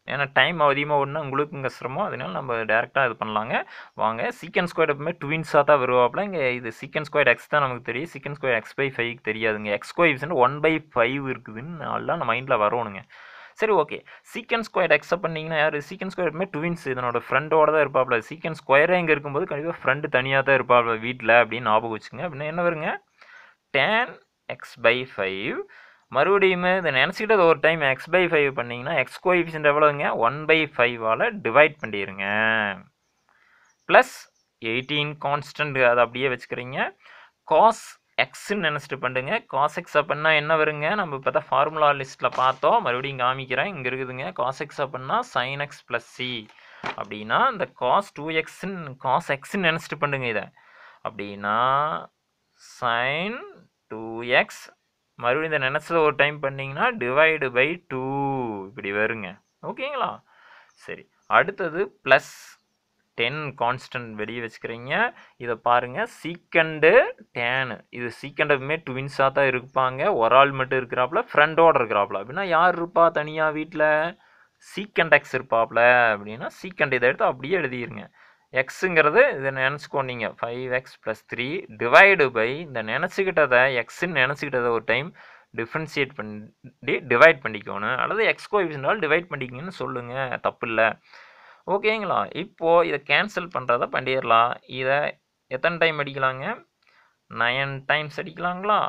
ஏன்னா டைம் அதிகமாக ஓடுனா உங்களுக்கு இங்கே சிரமம். அதனால நம்ம டேரெக்டாக இது பண்ணலாங்க. வாங்க. சீக்கன் ஸ்கொயர் எப்பவுமே ட்வின்ஸாக தான் வருவாப்பில். இங்கே இது சீக்கன் ஸ்கொயர் எக்ஸ் தான் நமக்கு தெரியும். Secant square x by five தெரியாதுங்க. X coefficient one by five இருக்குதுன்னு நல்லா நம்ம மைண்டில் வரணுங்க. சரி ஓகே சீக்கன் ஸ்கொயர் அக்செப்ட் பண்ணிங்கன்னா யார்? சீக்கன் ஸ்கொயர் ட்வின்ஸ் இதனோட ஃப்ரெண்டோட தான் இருப்பாப்ல. சீக்கன் ஸ்கொயரே இங்கே இருக்கும்போது கண்டிப்பாக ஃப்ரெண்டு தனியாக தான் இருப்பாப்ல வீட்டில் அப்படின்னு ஞாபகம் வச்சுங்க அப்படின்னா என்ன வருங்க? டேன் எக்ஸ் பை ஃபைவ் மறுபடியுமே இதை நினச்சிக்கிட்டு ஒரு டைம் எக்ஸ் பை ஃபைவ் பண்ணிங்கன்னா எக்ஸ் கோஎஃபிஷியன்ட் எவ்வளோங்க ஒன் பை ஃபைவால் டிவைட் பண்ணிடுங்க ப்ளஸ் எயிட்டீன் கான்ஸ்டன்ட் அதை அப்படியே வச்சுக்கிறீங்க. காஸ் எக்ஸ்ன்னு நினச்சிட்டு பண்ணுங்க. காஸ் எக்ஸ் அப்படின்னா என்ன வருங்க? நம்ம இப்போ தான் ஃபார்முலா லிஸ்ட்டில் பார்த்தோம். மறுபடியும் காமிக்கிறேன். இங்கே இருக்குதுங்க. காஸ் எக்ஸ் அப்படின்னா சைன் எக்ஸ் ப்ளஸ் சி அப்படின்னா இந்த காஸ் டூ எக்ஸ்ன்னு காஸ் எக்ஸ்ன்னு நினச்சிட்டு பண்ணுங்க இதை. அப்படின்னா சைன் டூ எக்ஸ் மறுபடியும் இதை நினச்சதை ஒரு டைம் பண்ணிங்கன்னா டிவைடு பை டூ இப்படி வருங்க. ஓகேங்களா சரி. அடுத்தது ப்ளஸ் டென் கான்ஸ்டன்ட் வெளியே வச்சுக்கிறீங்க. இதை பாருங்கள் சீக்கண்டு டேனு இது சீக்கண்டுமே ட்வின்ஸாக தான் இருப்பாங்க. ஒரு ஆள் மட்டும் இருக்கிறாப்புல ஃப்ரெண்டோட இருக்கிறாப்புல. அப்படின்னா யார் இருப்பா தனியாக வீட்டில் சீக்கண்ட் எக்ஸ் இருப்பாப்புல. அப்படின்னா சீக்கண்ட் இதை எடுத்து அப்படியே எழுதிருங்க. எக்ஸுங்கிறது இதை நினச்சிக்கோ நீங்கள் five x plus three divide by இந்த நினச்சிக்கிட்டதை எக்ஸுன்னு நினச்சிக்கிட்டதை ஒரு டைம் டிஃப்ரென்ஷியேட் பண்ணி டிவைட் பண்ணிக்கணும். அல்லது எக்ஸ் கோஎஃபிஷியன்டால் டிவைட் பண்ணிக்கிங்கன்னு சொல்லுங்கள் தப்பு இல்லை ஓகேங்களா? இப்போது இதை கேன்சல் பண்ணுறத பண்ணிடலாம். இதை எத்தனை டைம் அடிக்கலாங்க? நயன் டைம்ஸ் அடிக்கலாங்களா?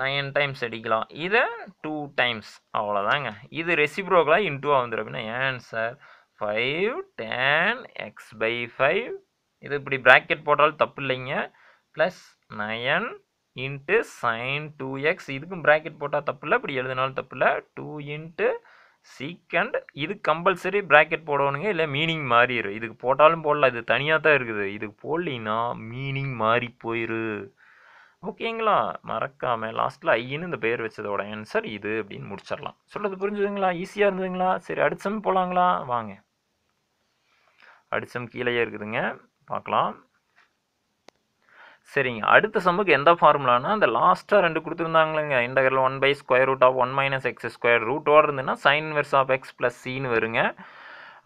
நயன் டைம்ஸ் அடிக்கலாம். இதை டூ டைம்ஸ் அவ்வளோதாங்க இது ரெசிப்ரோக்கலாக இன்டூவாக வந்துடும் அப்படின்னா answer five ten x by five இது இப்படி ப்ராக்கெட் போட்டாலும் தப்பு இல்லைங்க. Plus nine into sine two x இதுக்கும் ப்ராக்கெட் போட்டால் தப்பு இல்லை. இப்படி எழுதினாலும் தப்பு இல்லை. டூ இன்ட்டு சீக்கண்ட் இது கம்பல்சரி ப்ராக்கெட் போடணுங்க இல்லை மீனிங் மாறிடும் இதுக்கு போட்டாலும் போடலாம் இது தனியாக தான் இருக்குது. இதுக்கு போடலின்னா மீனிங் மாறி போயிரு. ஓகேங்களா? மறக்காமல் லாஸ்ட்டில் ஐயின்னு இந்த பேர் வச்சதோட ஆன்சர் இது அப்படின்னு முடிச்சிடலாம். சொல்கிறது புரிஞ்சுதுங்களா? ஈஸியாக இருந்ததுங்களா? சரி அடிச்சம் போகலாங்களா வாங்க. அடிச்சம் கீழேயே இருக்குதுங்க. பார்க்கலாம். சரிங்க. அடுத்த சம்முக்கு எந்த ஃபார்முலானா அந்த லாஸ்ட்டாக ரெண்டு கொடுத்துருந்தாங்களேங்க. இன்டகரில் one by square root of one minus x square ரூட்டோட இருந்ததுன்னா sine inverse of x plus சின்னு வருங்க.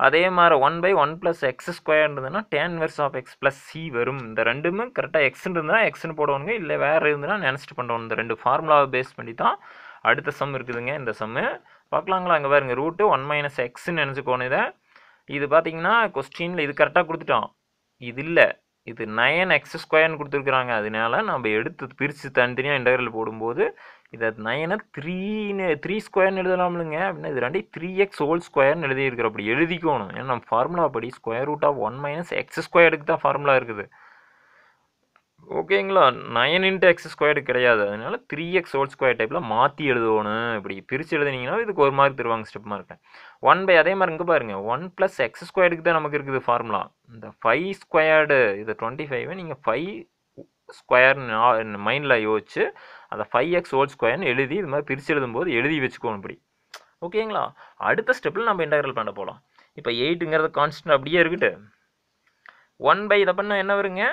அதே மாதிரி one by one plus x square இருந்ததுன்னா tan inverse of x plus c வரும். இந்த ரெண்டுமே கரெக்டாக எக்ஸ்ன்னு இருந்தால் எக்ஸ்னு போடணுங்க இல்லை வேறு இருந்ததுன்னா நினச்சிட்டு பண்ணுவோம் இந்த ரெண்டு ஃபார்முலாவை பேஸ் பண்ணி தான் அடுத்த சம் இருக்குதுங்க இந்த சம்மு பார்க்கலாங்களா? அங்கே பாருங்க ரூட்டு ஒன் மைனஸ் எக்ஸ்ன்னு நினச்சிக்கோணும் இதை. இது பார்த்தீங்கன்னா கொஸ்டினில் இது கரெக்டாக கொடுத்துட்டோம் இது இல்லை. இது நயன் எக்ஸ் ஸ்கொயர்னு கொடுத்துருக்குறாங்க. அதனால நம்ம எடுத்து பிரித்து தனித்தனியாக இன்டகரல் போடும்போது இதை நயனை த்ரீன்னு த்ரீ ஸ்கொயர்னு எழுதலாம்லங்க. அப்படின்னா இது ரெண்டே த்ரீ எக்ஸ் ஹோல் ஸ்கொயர்னு எழுதியிருக்கிற அப்படி எழுதிக்கணும். ஏன்னா நம்ம ஃபார்முலா படி square root of one minus x ஸ்கொயருக்கு தான் ஃபார்முலா இருக்குது. ஓகேங்களா? நயன் இன்ட்டு எக்ஸ் ஸ்கொயர்டு கிடையாது. அதனால த்ரீ எக்ஸ் ஹோல் ஸ்கொயர் டைப்பில் மாற்றி எழுதணும் இப்படி பிரித்து எழுதுனீங்கன்னா இதுக்கு ஒரு மார்க் தருவாங்க ஸ்டெப் மார்க் ஒன் பை அதே மாதிரி இங்கே பாருங்கள் ஒன் ப்ளஸ் எக்ஸ் ஸ்கொயர்டுக்கு தான் நமக்கு இருக்குது ஃபார்முலா இந்த ஃபைவ் ஸ்கொயர்டு இது டுவெண்ட்டி ஃபைவை நீங்கள் ஃபைவ் ஸ்கொயர்னு மைண்டில் யோசிச்சு அதை ஃபைவ் எக்ஸ் ஹோல் ஸ்கொயர்னு எழுதி இது மாதிரி பிரித்து எழுதும்போது எழுதி வச்சுக்கோணும் இப்படி. ஓகேங்களா? அடுத்த ஸ்டெப்பில் நம்ம இன்டகிரல் பண்ண போகலாம் இப்போ எயிட்டுங்கிறது கான்ஸ்டன்ட் அப்படியே இருக்குட்டு ஒன் பை இதை பண்ண என்ன வருங்க?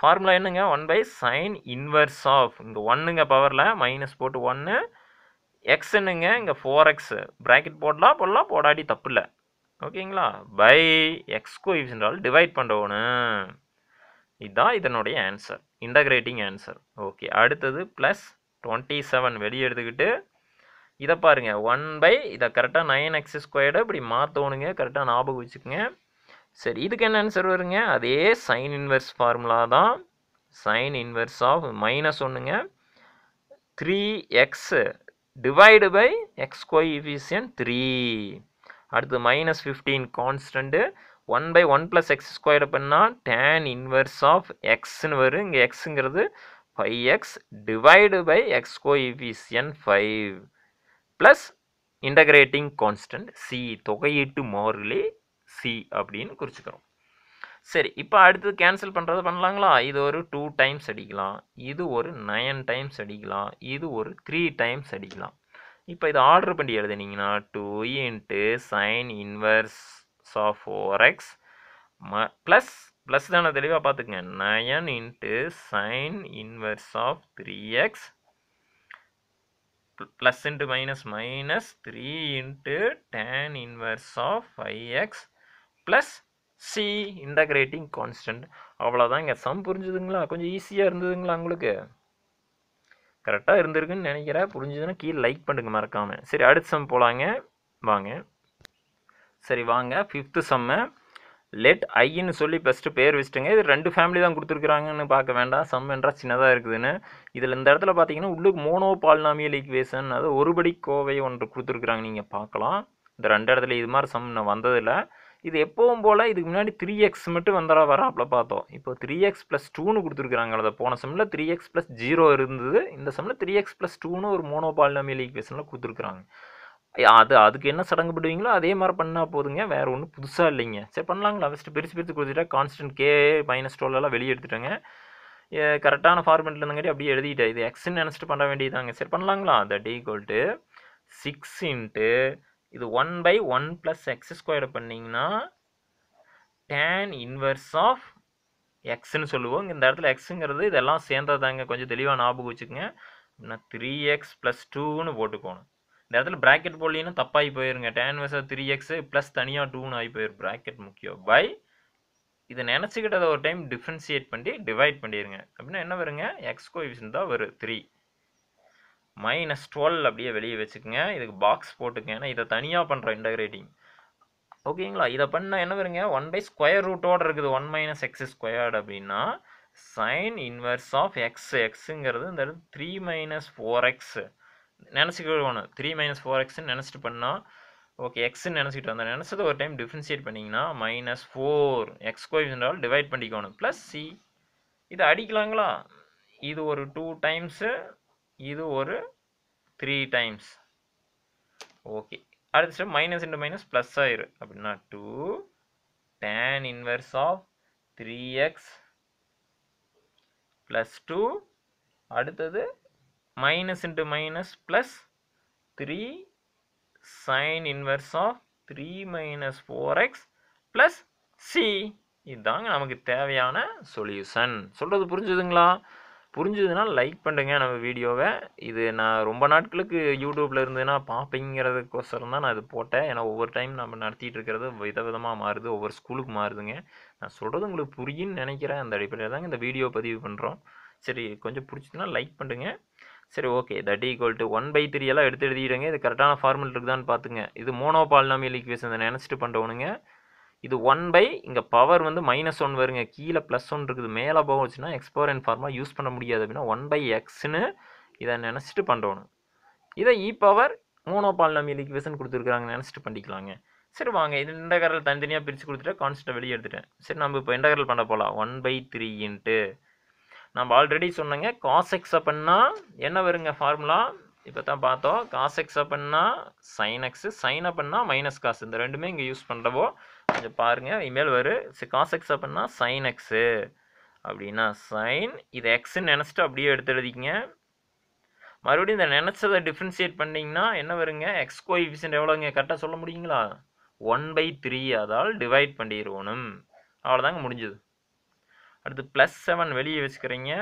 ஃபார்முலா என்னங்க? One by sine inverse of இங்கே ஒன்றுங்க பவரில் மைனஸ் போட்டு ஒன்று எக்ஸ் என்னங்க? இங்கே ஃபோர் எக்ஸ் ப்ராக்கெட் போடலாம் போடலாம் போடாடி தப்பு இல்லை. ஓகேங்களா பை எக்ஸ் கோஎஃபிஷியன்டால் டிவைட் பண்ணணும் இதுதான் இதனுடைய ஆன்சர் இன்டகிரேட்டிங் ஆன்சர் ஓகே அடுத்தது ப்ளஸ் டுவெண்ட்டி செவன் வெளியே எடுத்துக்கிட்டு இதை பாருங்கள் ஒன் பை இதை கரெக்டாக நைன் எக்ஸ் ஸ்கொயர்டு இப்படி மாற்றணுங்க கரெக்டாக ஞாபகம் வச்சுக்கோங்க. சரி இதுக்கு என்ன ஆன்சர் வருங்க? அதே சைன் இன்வெர்ஸ் ஃபார்முலா தான் சைன் இன்வெர்ஸ் ஆஃப் மைனஸ் ஒன்றுங்க three x divide by x coefficient three அடுத்து minus fifteen constant one by one plus x square பண்ணால் டேன் இன்வெர்ஸ் ஆஃப் எக்ஸ்னு வரும். இங்கே எக்ஸுங்கிறது five x divide by x coefficient five plus integrating constant c தொகையீட்டு மாறிலி C அப்படின்னு குறிச்சுக்கிறோம். சரி இப்போ அடுத்து கேன்சல் பண்ணுறது பண்ணலாங்களா? இது ஒரு டூ டைம்ஸ் அடிக்கலாம். இது ஒரு நயன் டைம்ஸ் அடிக்கலாம். இது ஒரு த்ரீ டைம்ஸ் அடிக்கலாம். இப்போ இதை ஆர்டர் பண்ணி எழுதுனீங்கன்னா two into sine inverse of four x ம ப்ளஸ் ப்ளஸ் தானே தெளிவாக பார்த்துக்குங்க. Nine into sine inverse of three x plus into minus minus three into tan inverse of five x plus c integrating constant அவ்வளோதான் இங்கே some புரிஞ்சுதுங்களா? கொஞ்சம் ஈஸியாக இருந்ததுங்களா உங்களுக்கு? கரெக்டாக இருந்திருக்குன்னு நினைக்கிறேன். புரிஞ்சுதுன்னா கீழே லைக் பண்ணுங்க மறக்காமல் சரி அடுத்த சம் போகலாங்க வாங்க. சரி வாங்க. ஃபிஃப்த்து சம்மு லெட் ஐன்னு சொல்லி ஃபஸ்ட்டு பேர் வச்சுட்டுங்க. இது ரெண்டு ஃபேமிலி தான் கொடுத்துருக்குறாங்கன்னு பார்க்க வேண்டாம். சம் என்றால் சின்னதாக இருக்குதுன்னு. இதில் இந்த இடத்துல பார்த்தீங்கன்னா உள்ளுக்கு மோனோ பால்னாமியல் ஈக்குவேஷன் அது ஒருபடி கோவை ஒன்று கொடுத்துருக்குறாங்க. நீங்கள் பார்க்கலாம். இந்த ரெண்டு இடத்துல இது மாதிரி சம் நான் வந்ததில்லை. இது எப்பவும் போல் இதுக்கு முன்னாடி த்ரீ எக்ஸ் மட்டும் வந்தாரா வராப்புல பார்த்தோம். இப்போ த்ரீ எக்ஸ் ப்ளஸ் டூன்னு கொடுத்துருக்குறாங்க அதை போன சம்மில் த்ரீ எக்ஸ் ப்ளஸ் ஜீரோ இருந்தது. இந்த சமில் த்ரீ எக்ஸ் ப்ளஸ் டூன்னு ஒரு மோனோபாலினமியல் ஈக்குவேஷனில் கொடுத்துருக்குறாங்க. அது அதுக்கு என்ன சடங்கு பண்ணுவீங்களோ அதே மாதிரி பண்ணால் போதுங்க. வேறு ஒன்றும் புதுசாக இல்லைங்க. சரி பண்ணலாங்களா? ஃபஸ்ட்டு பிரித்து பிரித்து கொடுத்துட்டா கான்ஸ்டன்ட் கே மைனஸ் டுவெல்லாம் வெளியே எடுத்துட்டேங்க. கரெக்டான ஃபார்மெட்டில் இருந்தங்காட்டி அப்படியே எழுதிட்டேன். இது எக்ஸ்ன்னு நினச்சிட்டு பண்ண வேண்டியதாங்க சரி பண்ணலாங்களா? That equal to six into இது one by one plus x square பண்ணிங்கன்னா டேன் இன்வர்ஸ் ஆஃப் எக்ஸ்ன்னு சொல்லுவோம். இந்த இடத்துல எக்ஸுங்கிறது இதெல்லாம் சேர்ந்ததாங்க. கொஞ்சம் தெளிவாக ஞாபகம் வச்சுக்கோங்க. நான் த்ரீ எக்ஸ் ப்ளஸ் டூன்னு போட்டுக்கோணும். இந்த இடத்துல ப்ராக்கெட் போடலின்னா தப்பாகி போயிருங்க. Tan inverse three x plus தனியாக டூன்னு ஆகி போயிரு ப்ராக்கெட் முக்கியம். பை இதை நினச்சிக்கிட்டதை ஒரு டைம் டிஃப்ரென்சியேட் பண்ணி டிவைட் பண்ணிடுங்க அப்படின்னா என்ன வருங்க? எக்ஸ் கோஎஃபிஷியன்ட் தான் வரும். த்ரீ மைனஸ் டுவெல் அப்படியே வெளியே வச்சுக்கோங்க. இதுக்கு பாக்ஸ் போட்டுக்கங்க. ஏன்னா இதை தனியாக பண்ணுறோம் இன்டகிரேட்டிங் ஓகேங்களா இதை பண்ணால் என்ன வருங்க? ஒன் பை ஸ்கொயர் ரூட்டோடு இருக்குது. ஒன் மைனஸ் எக்ஸ் ஸ்கொயர்டு அப்படின்னா சைன் இன்வர்ஸ் ஆஃப் எக்ஸ் எக்ஸுங்கிறது இந்த த்ரீ மைனஸ் ஃபோர் எக்ஸ் நினச்சிக்கணும் த்ரீ மைனஸ் ஃபோர் எக்ஸ்ன்னு நினச்சிட்டு பண்ணால் ஓகே எக்ஸ்ன்னு நினச்சிட்டு வந்தேன் நினச்சதை ஒரு டைம் டிஃப்ரென்ஷியேட் பண்ணிங்கன்னா மைனஸ் ஃபோர் எக்ஸ் கோஎஃபிஷியன்டால் டிவைட் பண்ணிக்கணும். ப்ளஸ் சி இதை அடிக்கலாங்களா? இது ஒரு டூ டைம்ஸு இது ஒரு த்ரீ டைம்ஸ் ஓகே அடுத்த step minus into minus plus ஆயிரு. அப்படின்னா two tan inverse of three x plus two அடுத்தது minus into minus plus three sine inverse of three minus four x plus c இதுதாங்க நமக்கு தேவையான solution சொல்கிறது புரிஞ்சுதுங்களா? புரிஞ்சுதுன்னா like பண்ணுங்க நம்ம வீடியோவை. இது நான் ரொம்ப நாட்களுக்கு யூடியூப்பில் இருந்ததுன்னா பார்ப்பீங்கிறதுக்கோசரம் தான் நான் இது போட்டேன். ஏன்னா ஒவ்வொரு டைம் நம்ம நடத்திட்டு இருக்கிறது விதவிதமாக மாறுது. ஒவ்வொரு ஸ்கூலுக்கு மாறுதுங்க. நான் சொல்கிறது உங்களுக்கு புரியுன்னு நினைக்கிறேன். அந்த அடிப்படையில் தாங்க இந்த வீடியோ பதிவு பண்ணுறோம் சரி கொஞ்சம் பிடிச்சதுன்னா லைக் பண்ணுங்க. சரி okay that equal to one by three எல்லாம் எடுத்து எழுதிடுங்க. இது கரெக்டான ஃபார்முல் இருக்குதான்னு பார்த்துங்க இது மோனோ பாலினாமியல் ஈக்குவேஷன் நினச்சிட்டு பண்ணுறவனுங்க இது ஒன் பை இங்கே பவர் வந்து மைனஸ் ஒன் வருங்க. கீழே ப்ளஸ் ஒன் இருக்குது. மேலே பவர் வச்சுன்னா எக்ஸ் ஃபார்மாக யூஸ் பண்ண முடியாது அப்படின்னா ஒன் பை எக்ஸ்னு இதை நினச்சிட்டு பண்ணுறோணும் இதை e இ பவர் மூனோபால் பாலினாமியல் ஈக்குவேஷன் கொடுத்துருக்காங்க நினச்சிட்டு பண்ணிக்கலாங்க. சரி வாங்க. இது இண்டகரல் தனித்தனியாக பிரித்து கொடுத்துட்டு கான்ஸ்டை வெளியே எடுத்துட்டேன். சரி நம்ம இப்போ இண்டகரல் பண்ண போகலாம் ஒன் பை த்ரீ இன்ட்டு நம்ம ஆல்ரெடி சொன்னங்க. காஸ் எக்ஸ் பண்ணால் என்ன வருங்க ஃபார்முலா இப்போ தான் பார்த்தோம். காஸ் எக்ஸ் பண்ணால் சைன் எக்ஸு சைனை பண்ணால் மைனஸ் காசு இந்த ரெண்டுமே இங்கே யூஸ் பண்ணுறவோ கொஞ்சம் பாருங்கள் இமேல் வரும் சரி காஸ் எக்ஸ் அப்படின்னா சைன் எக்ஸு அப்படின்னா சைன் இது எக்ஸ்ன்னு நினச்சிட்டு அப்படியே எடுத்து எழுதிக்கங்க. மறுபடியும் இந்த நினச்சதை டிஃப்ரென்ஷியேட் பண்ணிங்கன்னா என்ன வருங்க? எக்ஸ் கோஎஃபிஷியன்ட் எவ்வளோங்க கரெக்டாக சொல்ல முடியுங்களா? ஒன் பை த்ரீ அதால் டிவைட் பண்ணிடுவோனும் அவ்வளோதாங்க முடிஞ்சது. அடுத்து ப்ளஸ் செவன் வெளியே வச்சுக்கிறீங்க.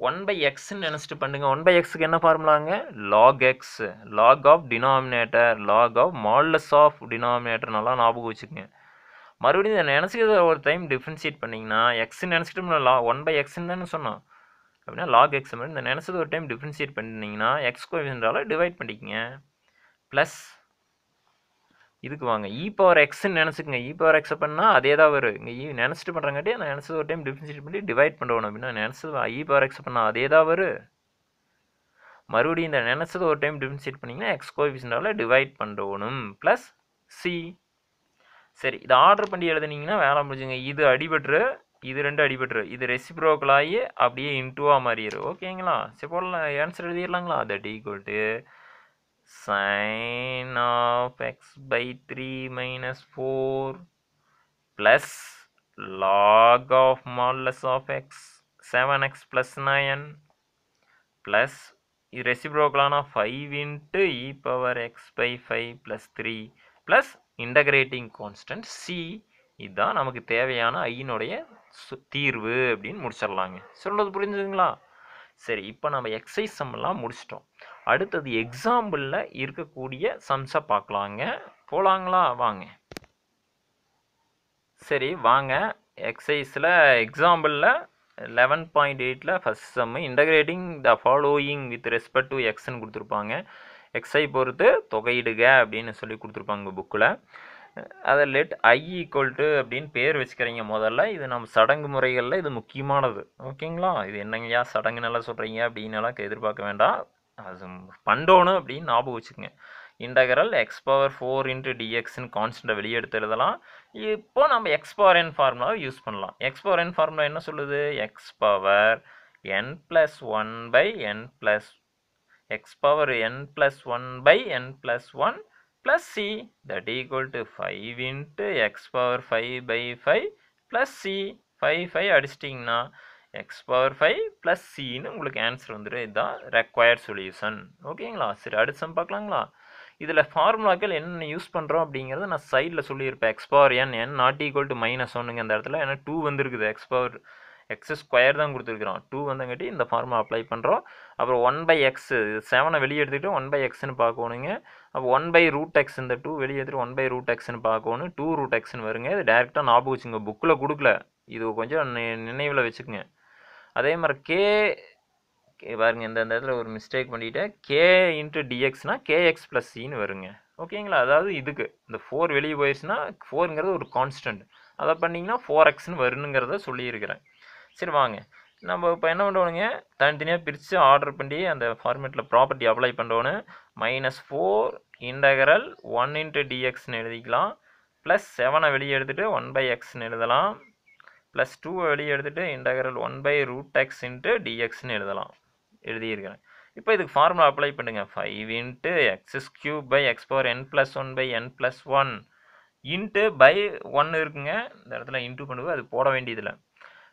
ஒன் பை எக்ஸ்ன்னு நினச்சிட்டு பண்ணுங்கள் ஒன் பை எக்ஸுக்கு என்ன ஃபார்முலாங்க log x log of denominator log of modulus of denominator நல்லா ஞாபகம் வச்சுக்கோங்க. மறுபடியும் இதை நினச்சிக்கிறத ஒரு டைம் டிஃப்ரென்ஷியேட் பண்ணிங்கன்னா எக்ஸ்ன்னு நினச்சிட்டு லா ஒன் பை எக்ஸ்ன்னு தானே சொன்னோம். அப்படின்னா லாக் எக்ஸ் மாதிரி இந்த நினச்சது ஒரு டைம் டிஃப்ரென்ஷியேட் பண்ணிங்கன்னா எக்ஸ் கோவிஷன்றால டிவைட் பண்ணிக்கங்க. ப்ளஸ் இதுக்கு வாங்க. E இ பவர் எக்ஸ்ன்னு நினச்சிக்கங்க. இ e பவர் எக்ஸை பண்ணால் அதே தான் வரும். இங்கே இ e நினச்சிட்டு பண்ணுறங்காட்டி அந்த நினச்சது ஒரு டைம் டிஃப்ரென்ஷியேட் பண்ணி டிவைட் பண்ணுவோம் அப்படின்னா நினச்சது இ பவர் எக்ஸ் பண்ணால் அதே தான் வரும். மறுபடியும் இந்த நினச்சது ஒரு டைம் டிஃப்ரென்ஷியேட் பண்ணிங்கன்னா எக்ஸ் கோவிஷன்றால டிவைட் பண்ணுறோணும் ப்ளஸ் சி சரி இதை ஆர்டர் பண்ணி எழுதுனீங்கன்னா வேலை முடிஞ்சுங்க. இது அடிபட்டுரு இது ரெண்டு அடிபட்டுரு. இது ரெசிப்ரோக்கல் ஆகி அப்படியே இன்டூவாக மாறிடு ஓகேங்களா சரி போடலாம். Answer எழுதிடலாங்களா? That equal to sin of x by 3 minus 4 plus log of modulus of x 7x plus 9 plus இது ரெசிப்ரோக்கலான five into e power x by five plus three plus integrating constant c இதுதான் நமக்கு தேவையான ஐயினுடைய தீர்வு அப்படின்னு முடிச்சிடலாங்க. சொல்கிறது புரிஞ்சுதுங்களா? சரி இப்போ நம்ம எக்ஸைஸ் சம்மெல்லாம் முடிச்சிட்டோம். அடுத்தது எக்ஸாம்பிளில் இருக்கக்கூடிய சம்ஸை பார்க்கலாங்க. போகலாங்களா வாங்க. சரி வாங்க. எக்ஸைஸில் எக்ஸாம்பிளில் லெவன் பாயிண்ட் எயிட்டில் first Jammu integrating the following with respect to எக்ஸ்ன்னு கொடுத்துருப்பாங்க. எக்ஸை பொறுத்து தொகையிடுக அப்படின்னு சொல்லி கொடுத்துருப்பாங்க புக்கில் அதை லெட் ஐ ஈக்குவல் டு அப்படின்னு பேர் வச்சுக்கிறீங்க முதல்ல. இது நம்ம சடங்கு முறைகளில் இது முக்கியமானது. ஓகேங்களா இது என்னங்கய்யா சடங்கு நல்லா சொல்கிறீங்க அப்படின்னு எல்லாம் எதிர்பார்க்க வேண்டாம். அது பண்ணணும் அப்படின்னு ஞாபகம் வச்சுக்கோங்க. Integral x power four into டிஎக்ஸ்னு கான்ஸ்டண்ட்டை வெளியே எடுத்து எழுதலாம். இப்போ நம்ம எக்ஸ் பவர் என் ஃபார்முலாவை யூஸ் பண்ணலாம். எக்ஸ் பவர் என் ஃபார்முலா என்ன சொல்லுது? X power n plus one by n plus x power n plus one by n plus one plus c that equal to 5 into x power 5 by 5 plus c 5 5 அடிச்சிட்டிங்கன்னா x power 5 plus cன்னு உங்களுக்கு answer வந்துடும் இதுதான் required solution ஓகேங்களா? சரி அடுத்த some பார்க்கலாங்களா? இதில் ஃபார்முலாக்கள் என்னென்ன யூஸ் பண்ணுறோம் அப்படிங்கிறத நான் சைடில் சொல்லியிருப்பேன். X power n n not equal to minus ஒன்றுங்க அந்த இடத்துல ஏன்னா டூ வந்துருக்குது. எக்ஸ் பவர் எக்ஸ் ஸ்கொயர் தான் கொடுத்துருக்குறோம். டூ வந்தங்காட்டி இந்த ஃபார்முலா அப்ளை பண்ணுறோம் அப்புறம் ஒன் பை எக்ஸ் செவனை வெளியே எடுத்துக்கிட்டு ஒன் பை எக்ஸ்னு பார்க்கணுங்க. அப்போ ஒன் பை ரூட் எக்ஸ் இந்த டூ வெளியே எடுத்துகிட்டு ஒன் பை ரூட் எக்ஸ்னு பார்க்கணும். டூ ரூட் எக்ஸ்னு வருங்க. இது டேரெக்டாக ஞாபகம் வச்சுங்க. புக்கில் கொடுக்கல. இது கொஞ்சம் நினைவில் வச்சுக்கோங்க. அதே மாதிரி கே பாருங்க. இந்த இந்த இடத்துல ஒரு மிஸ்டேக் பண்ணிட்டேன். கே இன்ட்டு டிஎக்ஸ்னால் கேஎக்ஸ் ப்ளஸ் சின்னு வருங்க. ஓகேங்களா அதாவது இதுக்கு. இந்த ஃபோர் வெளியே போயிடுச்சுன்னா ஃபோருங்கிறது ஒரு கான்ஸ்டன்ட் அதை பண்ணிங்கன்னா ஃபோர் எக்ஸ்னு வருணுங்கிறத சொல்லியிருக்கிறேன். சரி வாங்க. நம்ம இப்போ என்ன பண்ணுவோங்க தனித்தனியாக பிரித்து ஆர்டர் பண்ணி அந்த ஃபார்மேட்டில் ப்ராப்பர்ட்டி அப்ளை பண்ணுறோன்னு minus four integral one into டிஎக்ஸ்னு எழுதிக்கலாம். ப்ளஸ் செவனை வெளியே எடுத்துகிட்டு ஒன் பை எக்ஸ்னு எழுதலாம். ப்ளஸ் டூவை வெளியே எடுத்துகிட்டு integral one by root x into டிஎக்ஸ்னு எழுதலாம். எழுதியிருக்கிறேன். இப்போ இதுக்கு ஃபார்முலா அப்ளை பண்ணுங்க. Five into x cube by x power n plus one by n plus one into by ஒன்று இருக்குங்க. இந்த இடத்துல இன்ட்டு பண்ணுவோம் அது போட வேண்டியதில்லை.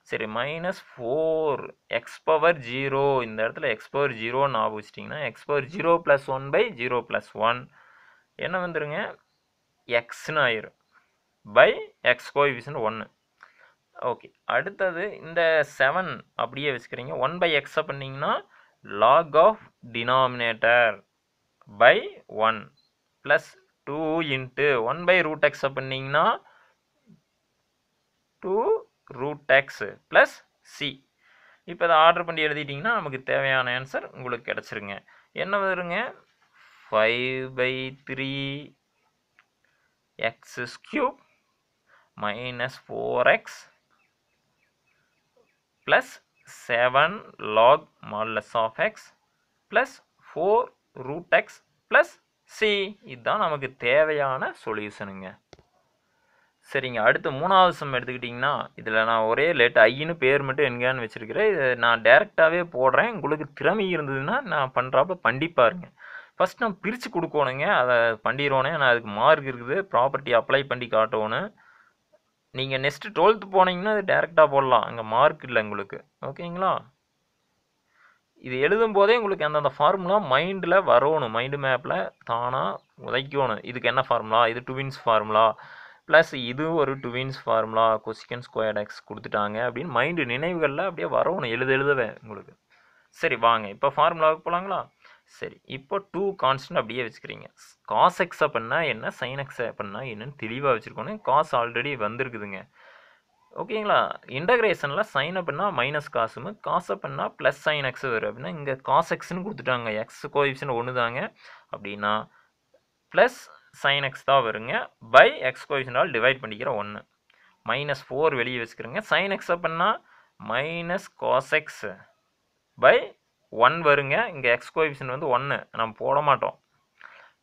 சரி minus four x power zero இந்த இடத்துல எக்ஸ் பவர் ஜீரோன்னு ஞாபகம் வச்சிட்டிங்கன்னா x power zero plus one by zero plus one என்ன வந்துருங்க? எக்ஸ்னு ஆயிரும். பை எக்ஸ் கோஎஃபிஷன் ஒன்று ஓகே அடுத்தது இந்த செவன் அப்படியே வச்சுக்கிறீங்க. ஒன் பை எக்ஸை பண்ணிங்கன்னா log of denominator by one plus two into one by root எக்ஸை பண்ணிங்கன்னா two root x plus c இப்போ இதை ஆர்டர் பண்ணி எழுதிட்டிங்கன்னா நமக்கு தேவையான ஆன்சர் உங்களுக்கு கிடச்சிருங்க. என்ன வருங்க? Five by three x cube minus four x plus seven log modulus of x plus four root x plus c இதுதான் நமக்கு தேவையான சொல்யூஷனுங்க சரிங்க. அடுத்து மூணாவது சம் எடுத்துக்கிட்டிங்கன்னா இதில் நான் ஒரே லேட் ஐன்னு பேர் மட்டும் எங்கேன்னு வச்சுருக்கிறேன். இதை நான் டேரெக்டாகவே போடுறேன். உங்களுக்கு திறமை இருந்ததுன்னா நான் பண்ணுறாப்ப பண்டிப்பாருங்க ஃபஸ்ட் நான் பிரித்து கொடுக்கணுங்க. அதை பண்ணிடுவோனே நான் அதுக்கு மார்க் இருக்குது. ப்ராப்பர்ட்டி அப்ளை பண்ணி காட்டணும். நீங்கள் நெக்ஸ்ட்டு டுவெல்த்து போனீங்கன்னா அது டேரெக்டாக போடலாம். அங்கே மார்க் இல்லை உங்களுக்கு. ஓகேங்களா? இது எழுதும் போதே உங்களுக்கு அந்தந்த ஃபார்முலா மைண்டில் வரணும். மைண்டு மேப்பில் தானாக உதைக்கணும். இதுக்கு என்ன ஃபார்முலா இது டுவின்ஸ் ஃபார்முலா ப்ளஸ் இது ஒரு twins formula cosecant squared x கொடுத்துட்டாங்க அப்படின்னு மைண்டு நினைவுகளில் அப்படியே வரணும் எழுத எழுதவே உங்களுக்கு. சரி வாங்க. இப்போ ஃபார்முலாவுக்கு போகலாங்களா சரி இப்போ டூ கான்ஸ்டன்ட் அப்படியே வச்சுக்கிறீங்க. காஸ் எக்ஸ் அப்படின்னா என்ன? சைன் எக்ஸ் அப்படின்னா என்னன்னு தெளிவாக வச்சுருக்கணும். காஸ் ஆல்ரெடி வந்திருக்குதுங்க. ஓகேங்களா? இன்டகிரேஷனில் சைன் அப்படின்னா மைனஸ் காசும் காஸ் அப்படின்னா ப்ளஸ் சைன் எக்ஸ் வரும் அப்படின்னா இங்கே காஸ் எக்ஸ்னு கொடுத்துட்டாங்க. எக்ஸ் கோஎஃபிஷியன்ட் ஒன்று தாங்க அப்படின்னா ப்ளஸ் சைன் எக்ஸ் தான் வருங்க. பை எக்ஸ் கோஎஃபிஷியன்டால் டிவைட் பண்ணிக்கிற ஒன்று மைனஸ் ஃபோர் வெளியே வச்சுக்கிறோங்க. சைன் எக்ஸ் அப்படின்னா minus cos x by one வருங்க. இங்கே எக்ஸ் கோஎஃபிஷியன்ட் வந்து ஒன்று நம்ம போட மாட்டோம்.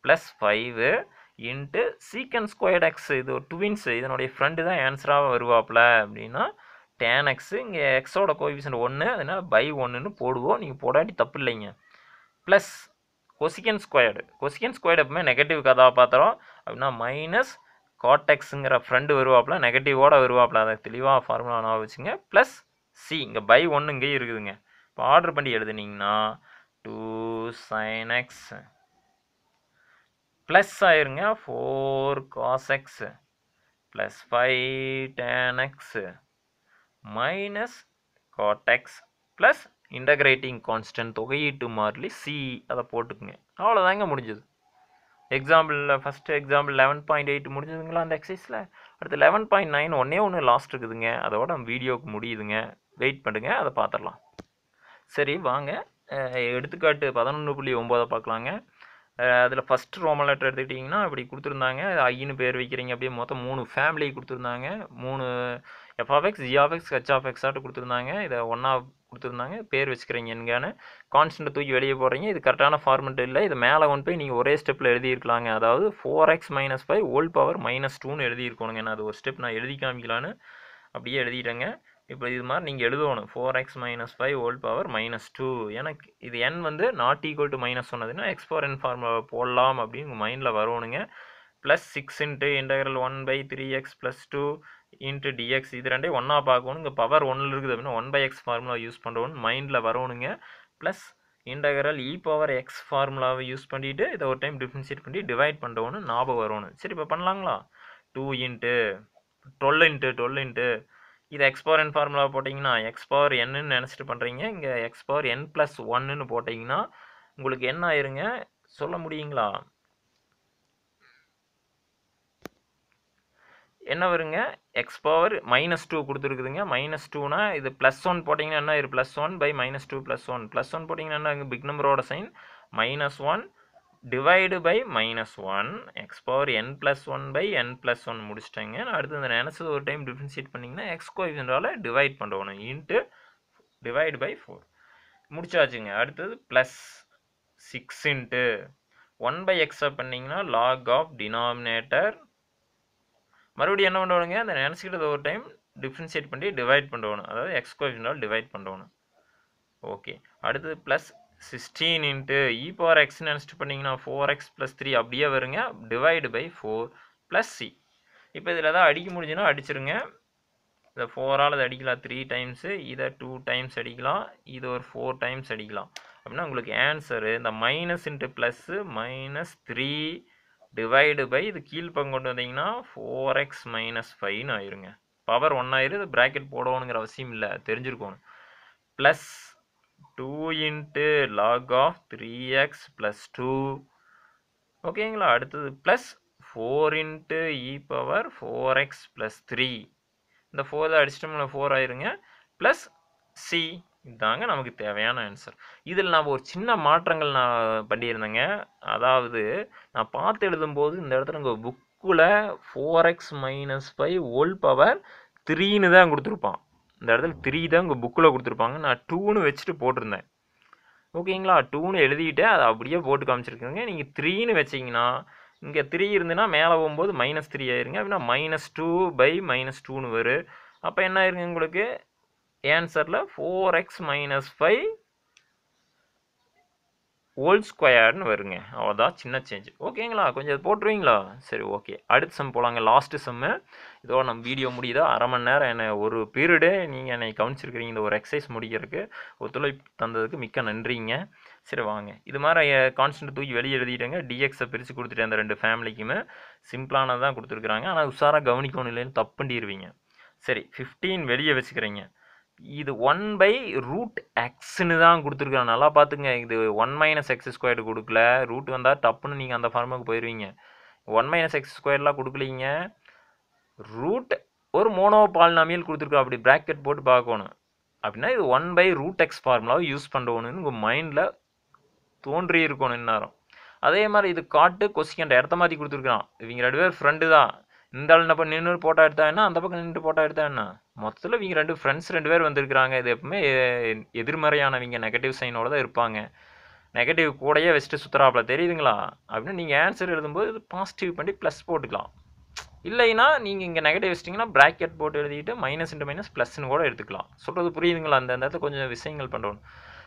Plus five into secant squared x இது ஒரு ட்வின்ஸ் இதனுடைய ஃப்ரெண்டு தான் ஆன்சராக வருவாப்புல. அப்படின்னா டேன் எக்ஸு இங்கே எக்ஸோட கோஎஃபிஷியன்ட் ஒன்று அதனால் பை ஒன்றுன்னு போடுவோம். நீங்கள் போடாட்டி தப்பு இல்லைங்க plus cosec squared. Cosec squared எப்பவுமே நெகட்டிவ் கதாபாத்திரம். அப்படின்னா மைனஸ் காட்டெக்ஸுங்கிற ஃப்ரெண்டு வருவாப்பில் நெகட்டிவோட வருவாப்பில். அதை தெளிவாக ஃபார்முலா நான் வச்சுங்க. ப்ளஸ் சி இங்கே பை ஒன்று இங்கேயும் இருக்குதுங்க. இப்போ ஆர்டர் பண்ணி எழுதுனீங்கன்னா டூ சைன் எக்ஸ் ப்ளஸ் ஆயிருங்க. Four cos x plus five tan x minus cot x plus integrating constant தொகையீட்டு மாறிலி சி அதை போட்டுக்குங்க. அவ்வளோதாங்க முடிஞ்சது. எக்ஸாம்பிளில் first example eleven point eight முடிஞ்சதுங்களா அந்த எக்ஸசைஸில் அடுத்து லெவன் பாயிண்ட் நைன் ஒன்றே ஒன்று லாஸ்ட் இருக்குதுங்க. அதோட நம்ம வீடியோவுக்கு முடியுதுங்க. வெயிட் பண்ணுங்க அதை பார்த்துடலாம். சரி வாங்க. எடுத்துக்காட்டு பதினொன்று புள்ளி ஒம்போதை பார்க்கலாங்க. அதில் ஃபஸ்ட்டு ரோமன் லெட்டர் எடுத்துக்கிட்டிங்கன்னா இப்படி கொடுத்துருந்தாங்க. ஐன்னு பேர் வைக்கிறீங்க அப்படியே மொத்தம் மூணு ஃபேமிலி கொடுத்துருந்தாங்க. மூணு எஃப்ஆஃப்எக்ஸ் ஜிஆஃப்எக்ஸ் ஹெச்ஆஃப்எக்ஸ் ஆட்டு கொடுத்துருந்தாங்க. இதை ஒன்றா கொடுத்துருந்தாங்க. பேர் வச்சுக்கிறீங்க என்கான. கான்ஸ்டன்ட் தூக்கி வெளியே போகிறீங்க இது கரெக்டான ஃபார்மெட் இல்லை. இது மேலே கொண்டு போய் நீங்கள் ஒரே ஸ்டெப்பில் எழுதியிருக்கலாங்க. அதாவது four x minus five whole power minus டூன்னு எழுதியிருக்கணுங்க. நான் அது ஒரு ஸ்டெப் நான் எழுதி காமிக்கலான்னு அப்படியே எழுதிட்டேங்க. இப்போ இது மாதிரி நீங்கள் எழுதணும். Four x minus five whole power minus two எனக்கு இது என் வந்து நாட் ஈக்குவல் டு மைனஸ் சொன்னதுன்னா எக்ஸ் பவர் என் ஃபார்முலா போடலாம் அப்படின்னு உங்கள் மைண்டில் வரணுங்க plus six into integral one by three x plus two into dx இது ரெண்டே ஒன்றா பார்க்கணும். இங்கே பவர் ஒன்றில் இருக்குது அப்படின்னா one by x formula use பண்ணுறோன்னு மைண்டில் வரணுங்க plus integral e power x ஃபார்முலாவை யூஸ் பண்ணிவிட்டு இதை ஒரு டைம் டிஃப்ரென்ஷியேட் பண்ணி டிவைட் பண்ணுறோன்னு ஞாபகம் வரணும். சரி இப்போ பண்ணலாங்களா? Two into twelve into twelve into இது எக்ஸ் பவர் என் ஃபார்முலா போட்டிங்கன்னா எக்ஸ் பவர் என்னன்னு நினச்சிட்டு பண்ணுறீங்க இங்கே எக்ஸ் பவர் என் ப்ளஸ் ஒன்னுன்னு போட்டிங்கன்னா உங்களுக்கு என்ன ஆயிருங்க? சொல்ல முடியுங்களா? என்ன வருங்க? எக்ஸ் பவர் மைனஸ் டூ கொடுத்துருக்குதுங்க. மைனஸ் டூனா இது ப்ளஸ் ஒன் போட்டிங்கன்னா என்ன இது plus one by minus two plus one plus one போட்டிங்கன்னா என்ன பிக் நம்பரோட sign minus one divide by minus one x power n plus one by n plus one முடிச்சிட்டேங்க. அடுத்து இந்த நினச்சது ஒரு டைம் டிஃப்ரென்ஷியேட் பண்ணிங்கன்னா எக்ஸ் கோஎஃபிஷியன்டால் டிவைட் பண்ணுறோம் இன்ட்டு டிவைடு பை ஃபோர் முடிச்சாச்சுங்க. அடுத்தது plus six into one by எக்ஸை பண்ணிங்கன்னா லாக் ஆஃப் டினாமினேட்டர் மறுபடியும் என்ன பண்ணுவானுங்க? அந்த நினச்சிக்கிட்டது ஒரு டைம் டிஃப்ரென்ஷியேட் பண்ணி டிவைட் பண்ணுவோம் அதாவது எக்ஸ் கோஎஃபிஷியன்டால் டிவைட் பண்ணுவோம் ஓகே அடுத்தது plus sixteen e into e power x நினச்சிட்டு பண்ணிங்கன்னா ஃபோர் எக்ஸ் ப்ளஸ் த்ரீ அப்படியே வருங்க. Divide by four plus c இப்போ இதில் தான் அடிக்க முடிஞ்சுன்னா அடிச்சிருங்க. இதை ஃபோரால் அதை அடிக்கலாம். த்ரீ டைம்ஸு இதை டூ டைம்ஸ் அடிக்கலாம். இது ஒரு ஃபோர் டைம்ஸ் அடிக்கலாம். அப்படின்னா உங்களுக்கு ஆன்சரு இந்த minus into plus minus three divide by இது கீழ்ப்பங்கு கொண்டு வந்தீங்கன்னா ஃபோர் எக்ஸ் மைனஸ் ஃபைவ்னு ஆயிருங்க. பவர் ஒன் ஆயிரு இது ப்ராக்கெட் போடணுங்கிற அவசியம் இல்லை தெரிஞ்சிருக்கணும் plus two into log of three x plus two ஓகேங்களா அடுத்தது. Plus four into e power four x plus three இந்த ஃபோரில் அடிச்சிட்டோம்னா ஃபோர் ஆயிருங்க. ப்ளஸ் சி இதாங்க நமக்கு தேவையான ஆன்சர் இதில் நான் ஒரு சின்ன மாற்றங்கள் நான் பண்ணியிருந்தேங்க. அதாவது நான் பார்த்து எழுதும்போது இந்த இடத்துல உங்கள் புக்கில் four x minus five whole power த்ரீன்னு தான் கொடுத்துருப்பான். இந்த இடத்துல த்ரீ தான் உங்கள் புக்கில் கொடுத்துருப்பாங்க. நான் டூன்னு வச்சுட்டு போட்டிருந்தேன். ஓகேங்களா? டூன்னு எழுதிட்டு அதை அப்படியே போட்டு காமிச்சிருக்கீங்க. நீங்கள் த்ரீன்னு வச்சிங்கன்னா இங்கே த்ரீ இருந்துன்னா மேலே போகும்போது மைனஸ் த்ரீ ஆயிருங்க. அப்படின்னா மைனஸ் டூ பை மைனஸ் டூன்னு வரும். அப்போ என்ன ஆயிருங்க உங்களுக்கு? ஆன்சரில் four x minus five whole ஸ்கொயர்னு வருங்க. அவ்வளோதான் சின்ன சேஞ்ச் ஓகேங்களா கொஞ்சம் இது போட்டுருவீங்களா? சரி ஓகே அடுத்த சம் போகலாங்க லாஸ்ட்டு செம்மு இதோட நம்ம வீடியோ முடியுதா. அரை மணி நேரம் என்னை ஒரு பீரியடே நீங்கள் என்னை கவனிச்சிருக்கிறீங்க. இந்த ஒரு எக்ஸசைஸ் முடிக்கிறதுக்கு. ஒத்துழைப்பு தந்ததுக்கு மிக்க நன்றிங்க. சரி வாங்க. இது மாதிரி கான்ஸ்டன்ட் தூக்கி வெளியே எழுதிட்டேங்க. டிஎக்ஸை பிரித்து கொடுத்துட்டேன் அந்த ரெண்டு ஃபேமிலிக்குமே சிம்பிளானது தான் கொடுத்துருக்குறாங்க. ஆனால் உஷாராக கவனிக்கணும் இல்லைன்னு தப்பு பண்ணிடுவீங்க சரி ஃபிஃப்டீன் வெளியே வச்சுக்கிறீங்க. இது ஒன் பை ரூட் எக்ஸ்னு தான் கொடுத்துருக்குறாங்க நல்லா பார்த்துங்க. இது ஒன் மைனஸ் எக்ஸ் ஸ்கொயர்டு கொடுக்கல. ரூட் வந்தால் டப்புன்னு நீங்கள் அந்த ஃபார்முக்கு போயிடுவீங்க ஒன் மைனஸ் எக்ஸ் ஸ்கொயர்லாம் கொடுக்கலீங்க. ரூட் ஒரு மோனோ பாலினாமியல் கொடுத்துருக்கோம். அப்படி ப்ராக்கெட் போட்டு பார்க்கணும். அப்படின்னா இது ஒன் பை ரூட் எக்ஸ் ஃபார்முலாவை யூஸ் பண்ணுறோன்னு உங்கள் மைண்டில் தோன்றி இருக்கணும் இந்நேரம். அதே மாதிரி இது காட்டு கொஸ்டின் இடத்த மாற்றி கொடுத்துருக்கான் இவங்க ரெண்டு பேர் ஃப்ரெண்டு தான். இந்த ஆள் என்ன நின்று போட்டோ எடுத்தா என்ன? அந்த பக்கம் நின்று போட்டோ எடுத்தா என்ன? மொத்தத்தில் இவங்க ரெண்டு ஃப்ரெண்ட்ஸ் ரெண்டு பேர் வந்திருக்கிறாங்க. இது எப்பவுமே எ- எதிர்மறையானவங்க நெகட்டிவ் சைனோட தான் இருப்பாங்க. நெகட்டிவ் கூடயே வச்சுட்டு சுற்றுறாப்புல தெரியுதுங்களா? அப்படின்னு நீங்கள் ஆன்சர் எழுதும்போது இது பாசிட்டிவ் பண்ணி ப்ளஸ் போட்டுக்கலாம். இல்லைன்னா நீங்கள் இங்கே நெகட்டிவ் வச்சிட்டிங்கன்னா ப்ராக்கெட் போட்டு எழுதிட்டு மைனஸ் இன்ட்டு மைனஸ் ப்ளஸ்னு கூட எடுத்துக்கலாம். சொல்கிறது புரியுதுங்களா? அந்த அந்த இடத்துல கொஞ்சம் விஷயங்கள் பண்ணுறோம்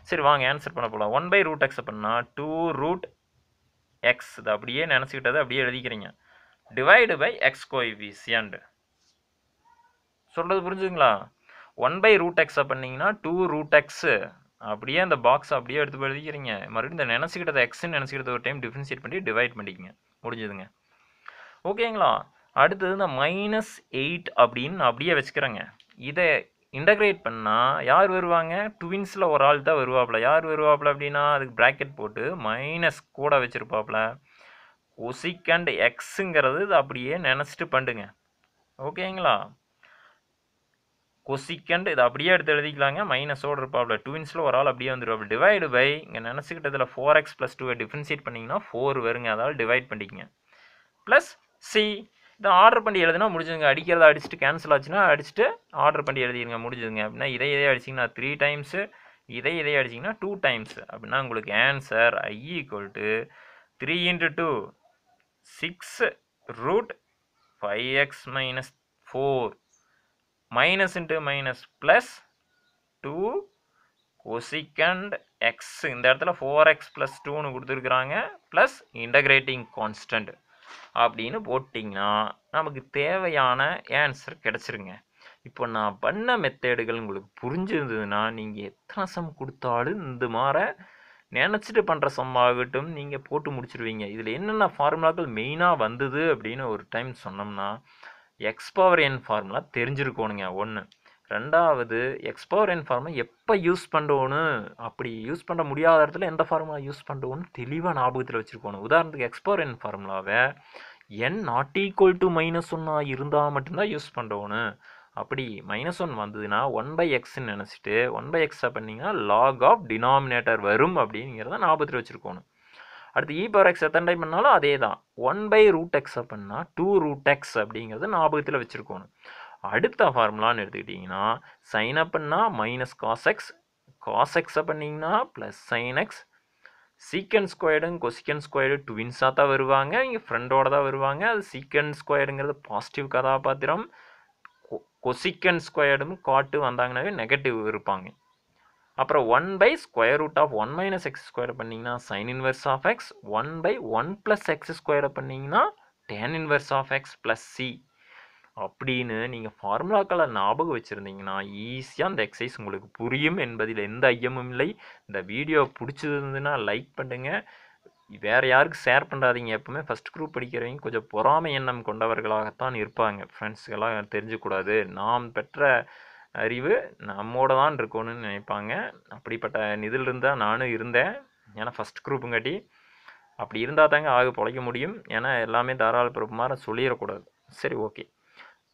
சரி வாங்க ஆன்சர் பண்ண போகலாம் ஒன் பை ரூட் எக்ஸ் பண்ணால் டூ ரூட் எக்ஸ் இது அப்படியே நினச்சிக்கிட்டதை அப்படியே எழுதிக்கிறீங்க. டிவைடு பை எக்ஸ் கோஎஃபிசியன்ட் சொல்கிறது புரிஞ்சுதுங்களா? ஒன் பை ரூட் எக்ஸை பண்ணீங்கன்னா டூ ரூட் எக்ஸு அப்படியே அந்த பாக்ஸ் அப்படியே எடுத்து போய் எழுதிக்கிறீங்க. மறுபடியும் இந்த நினச்சிக்கிட்டத எக்ஸ்ன்னு நினச்சிக்கிட்டத ஒரு டைம் டிஃப்ரென்ஷியேட் பண்ணி டிவைட் பண்ணிக்கங்க. முடிஞ்சதுங்க. ஓகேங்களா? அடுத்தது இந்த மைனஸ் எயிட் அப்படின்னு அப்படியே வச்சுக்கிறேங்க. இதை இன்டகிரேட் பண்ணால் யார் வருவாங்க? ட்வின்ஸில் ஒரு ஆள் தான் வருவாப்புல. யார் வருவாப்புல அப்படின்னா அதுக்கு ப்ராக்கெட் போட்டு மைனஸ் கூட வச்சுருப்பாப்புல. ஒசிக்கண்ட் எக்ஸுங்கிறது இது அப்படியே நினச்சிட்டு பண்ணுங்க ஓகேங்களா? கொசிக்கண்ட் இது அப்படியே எடுத்து எழுதிக்கலாங்க. மைனஸோடு இருப்பாப்ல. இன்ஸில் ஒரு ஆள் அப்படியே வந்துருவாப்ல. டிவைடு பை இங்கே நினச்சிக்கிட்டதில் ஃபோர் எக்ஸ் ப்ளஸ் டூவை டிஃப்ரென்ஷியேட் பண்ணிங்கன்னா ஃபோர் வருங்க. அதாவது டிவைட் பண்ணிக்கங்க. ப்ளஸ் சி இதை ஆர்டர் பண்ணி எழுதுனா முடிஞ்சுங்க அடிக்கிறத அடிச்சுட்டு கேன்சல் ஆச்சுன்னா அடிச்சுட்டு ஆர்டர் பண்ணி எழுதிடுங்க. முடிஞ்சுதுங்க. அப்படின்னா இதை இதே அடிச்சிங்கன்னா த்ரீ டைம்ஸு இதை இதே அடிச்சிங்கன்னா டூ டைம்ஸ் அப்படின்னா உங்களுக்கு answer I equal to three into two six root five x minus four minus into minus plus two cosecant x. இந்த இடத்துல ஃபோர் எக்ஸ் ப்ளஸ் டூன்னு கொடுத்துருக்குறாங்க. ப்ளஸ் இன்டகிரேட்டிங் கான்ஸ்டன்ட் அப்படின்னு போட்டிங்கன்னா நமக்கு தேவையான ஆன்சர் கிடச்சிருங்க. இப்போ நான் பண்ண மெத்தேடுகள் உங்களுக்கு புரிஞ்சிருந்ததுன்னா நீங்கள் எத்தனை சம் கொடுத்தாலும் இந்த மாதிரி நினச்சிட்டு பண்ணுற சம் ஆகட்டும் நீங்கள் போட்டு முடிச்சிருவீங்க. இதில் என்னென்ன ஃபார்முலாக்கள் மெயினாக வந்தது அப்படின்னு ஒரு டைம் சொன்னோம்னா எக்ஸ் பவர் என் ஃபார்முலா தெரிஞ்சிருக்கணுங்க. ஒன்று ரெண்டாவது எக்ஸ் பவர் என் ஃபார்முலா எப்போ யூஸ் பண்ணணும் அப்படி யூஸ் பண்ண முடியாத இடத்துல எந்த ஃபார்முலா யூஸ் பண்ணுவோன்னு தெளிவாக ஞாபகத்தில் வச்சுருக்கணும். உதாரணத்துக்கு எக்ஸ் பவர் என் ஃபார்முலாவை n not equal to minus ஒன்னாக இருந்தால் மட்டும்தான் யூஸ் பண்ணுறோன்னு அப்படி மைனஸ் ஒன் வந்ததுன்னா ஒன் பை எக்ஸ்ன்னு நினச்சிட்டு ஒன் பை எக்ஸை பண்ணிங்கன்னா லாக் ஆஃப் டினாமினேட்டர் வரும் அப்படிங்கிறத ஞாபகத்தில் வச்சுருக்கணும். அடுத்து இ பவர் எக்ஸ் எத்தனை டைம் பண்ணாலும் அதே தான் ஒன் பை ரூட் எக்ஸை பண்ணால் டூ ரூட் எக்ஸ் அப்படிங்கிறத ஞாபகத்தில் வச்சுருக்கணும். அடுத்த ஃபார்முலான்னு எடுத்துக்கிட்டிங்கன்னா சைன் அப் பண்ணால் மைனஸ் காஸ் எக்ஸ் காஸ் எக்ஸை பண்ணிங்கன்னா ப்ளஸ் சைன் எக்ஸ் சீக்கன் ஸ்கொயர்டும் கொசிக்கன் ஸ்கொயர்டு ட்வின்ஸாக தான் வருவாங்க. இங்கே ஃப்ரெண்டோட தான் வருவாங்க. அது சீக்கன் ஸ்கொயருங்கிறது பாசிட்டிவ் கதாபாத்திரம். கொசிக்கன் ஸ்கொயர்டும் காட்டு வந்தாங்கனாவே நெகட்டிவ் இருப்பாங்க. அப்புறம் one by square root of one minus x square பண்ணிங்கன்னா sine inverse of x one by one plus x square பண்ணிங்கன்னா tan inverse of x plus c அப்படின்னு நீங்கள் ஃபார்முலாக்களை ஞாபகம் வச்சுருந்தீங்கன்னா ஈஸியாக அந்த எக்ஸசைஸ் உங்களுக்கு புரியும் என்பதில் எந்த ஐயமும் இல்லை. இந்த வீடியோ பிடிச்சிருந்ததுன்னா லைக் பண்ணுங்கள் வேறு யாருக்கு ஷேர் பண்ணாதீங்க. எப்பவுமே ஃபஸ்ட் குரூப் படிக்கிறவங்க கொஞ்சம் பொறாமை எண்ணம் கொண்டவர்களாகத்தான் இருப்பாங்க. ஃப்ரெண்ட்ஸுக்கெல்லாம் தெரிஞ்சுக்கூடாது. நாம் பெற்ற அறிவு நம்மோட தான் இருக்கணும்னு நினைப்பாங்க. அப்படிப்பட்ட இதில் இருந்தால் நானும் இருந்தேன். ஏன்னா ஃபஸ்ட் குரூப்புங்காட்டி அப்படி இருந்தால் தாங்க ஆக பொழைக்க முடியும். ஏன்னா எல்லாமே தாராள மாதிரி சொல்லிடக்கூடாது. சரி ஓகே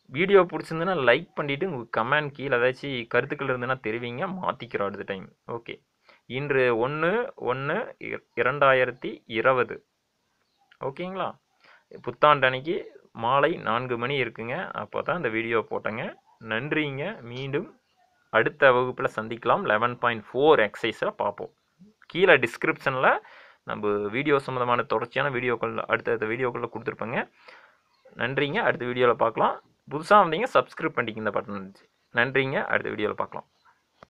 வீடியோ பிடிச்சிருந்துன்னா லைக் பண்ணிவிட்டு உங்கள் கமெண்ட் கீழே ஏதாச்சும் கருத்துக்கள் இருந்ததுன்னா தெரிவிங்க. மாற்றிக்கிறோம் அடுத்த டைம் ஓகே இன்று ஒன்று ஒன்று இரண்டாயிரத்தி இருபது ஓகேங்களா? புத்தாண்டு அன்னைக்கு மாலை நான்கு மணி இருக்குங்க. அப்போ தான் இந்த வீடியோ போட்டேங்க. நன்றிங்க. மீண்டும் அடுத்த வகுப்பில் சந்திக்கலாம். லெவன் பாயிண்ட் ஃபோர் எக்ஸசைஸில் பார்ப்போம். கீழே டிஸ்கிரிப்ஷனில் நம்ம வீடியோ சம்மந்தமான தொடர்ச்சியான வீடியோக்கள் அடுத்தடுத்த வீடியோக்களில் கொடுத்துருப்பேங்க. நன்றிங்க. அடுத்த வீடியோவில் பார்க்கலாம். புதுசாக வந்தீங்க சப்ஸ்கிரைப் பண்ணிக்கிங்க இந்த பட்டன் நன்றிங்க. அடுத்த வீடியோவில் பார்க்கலாம்.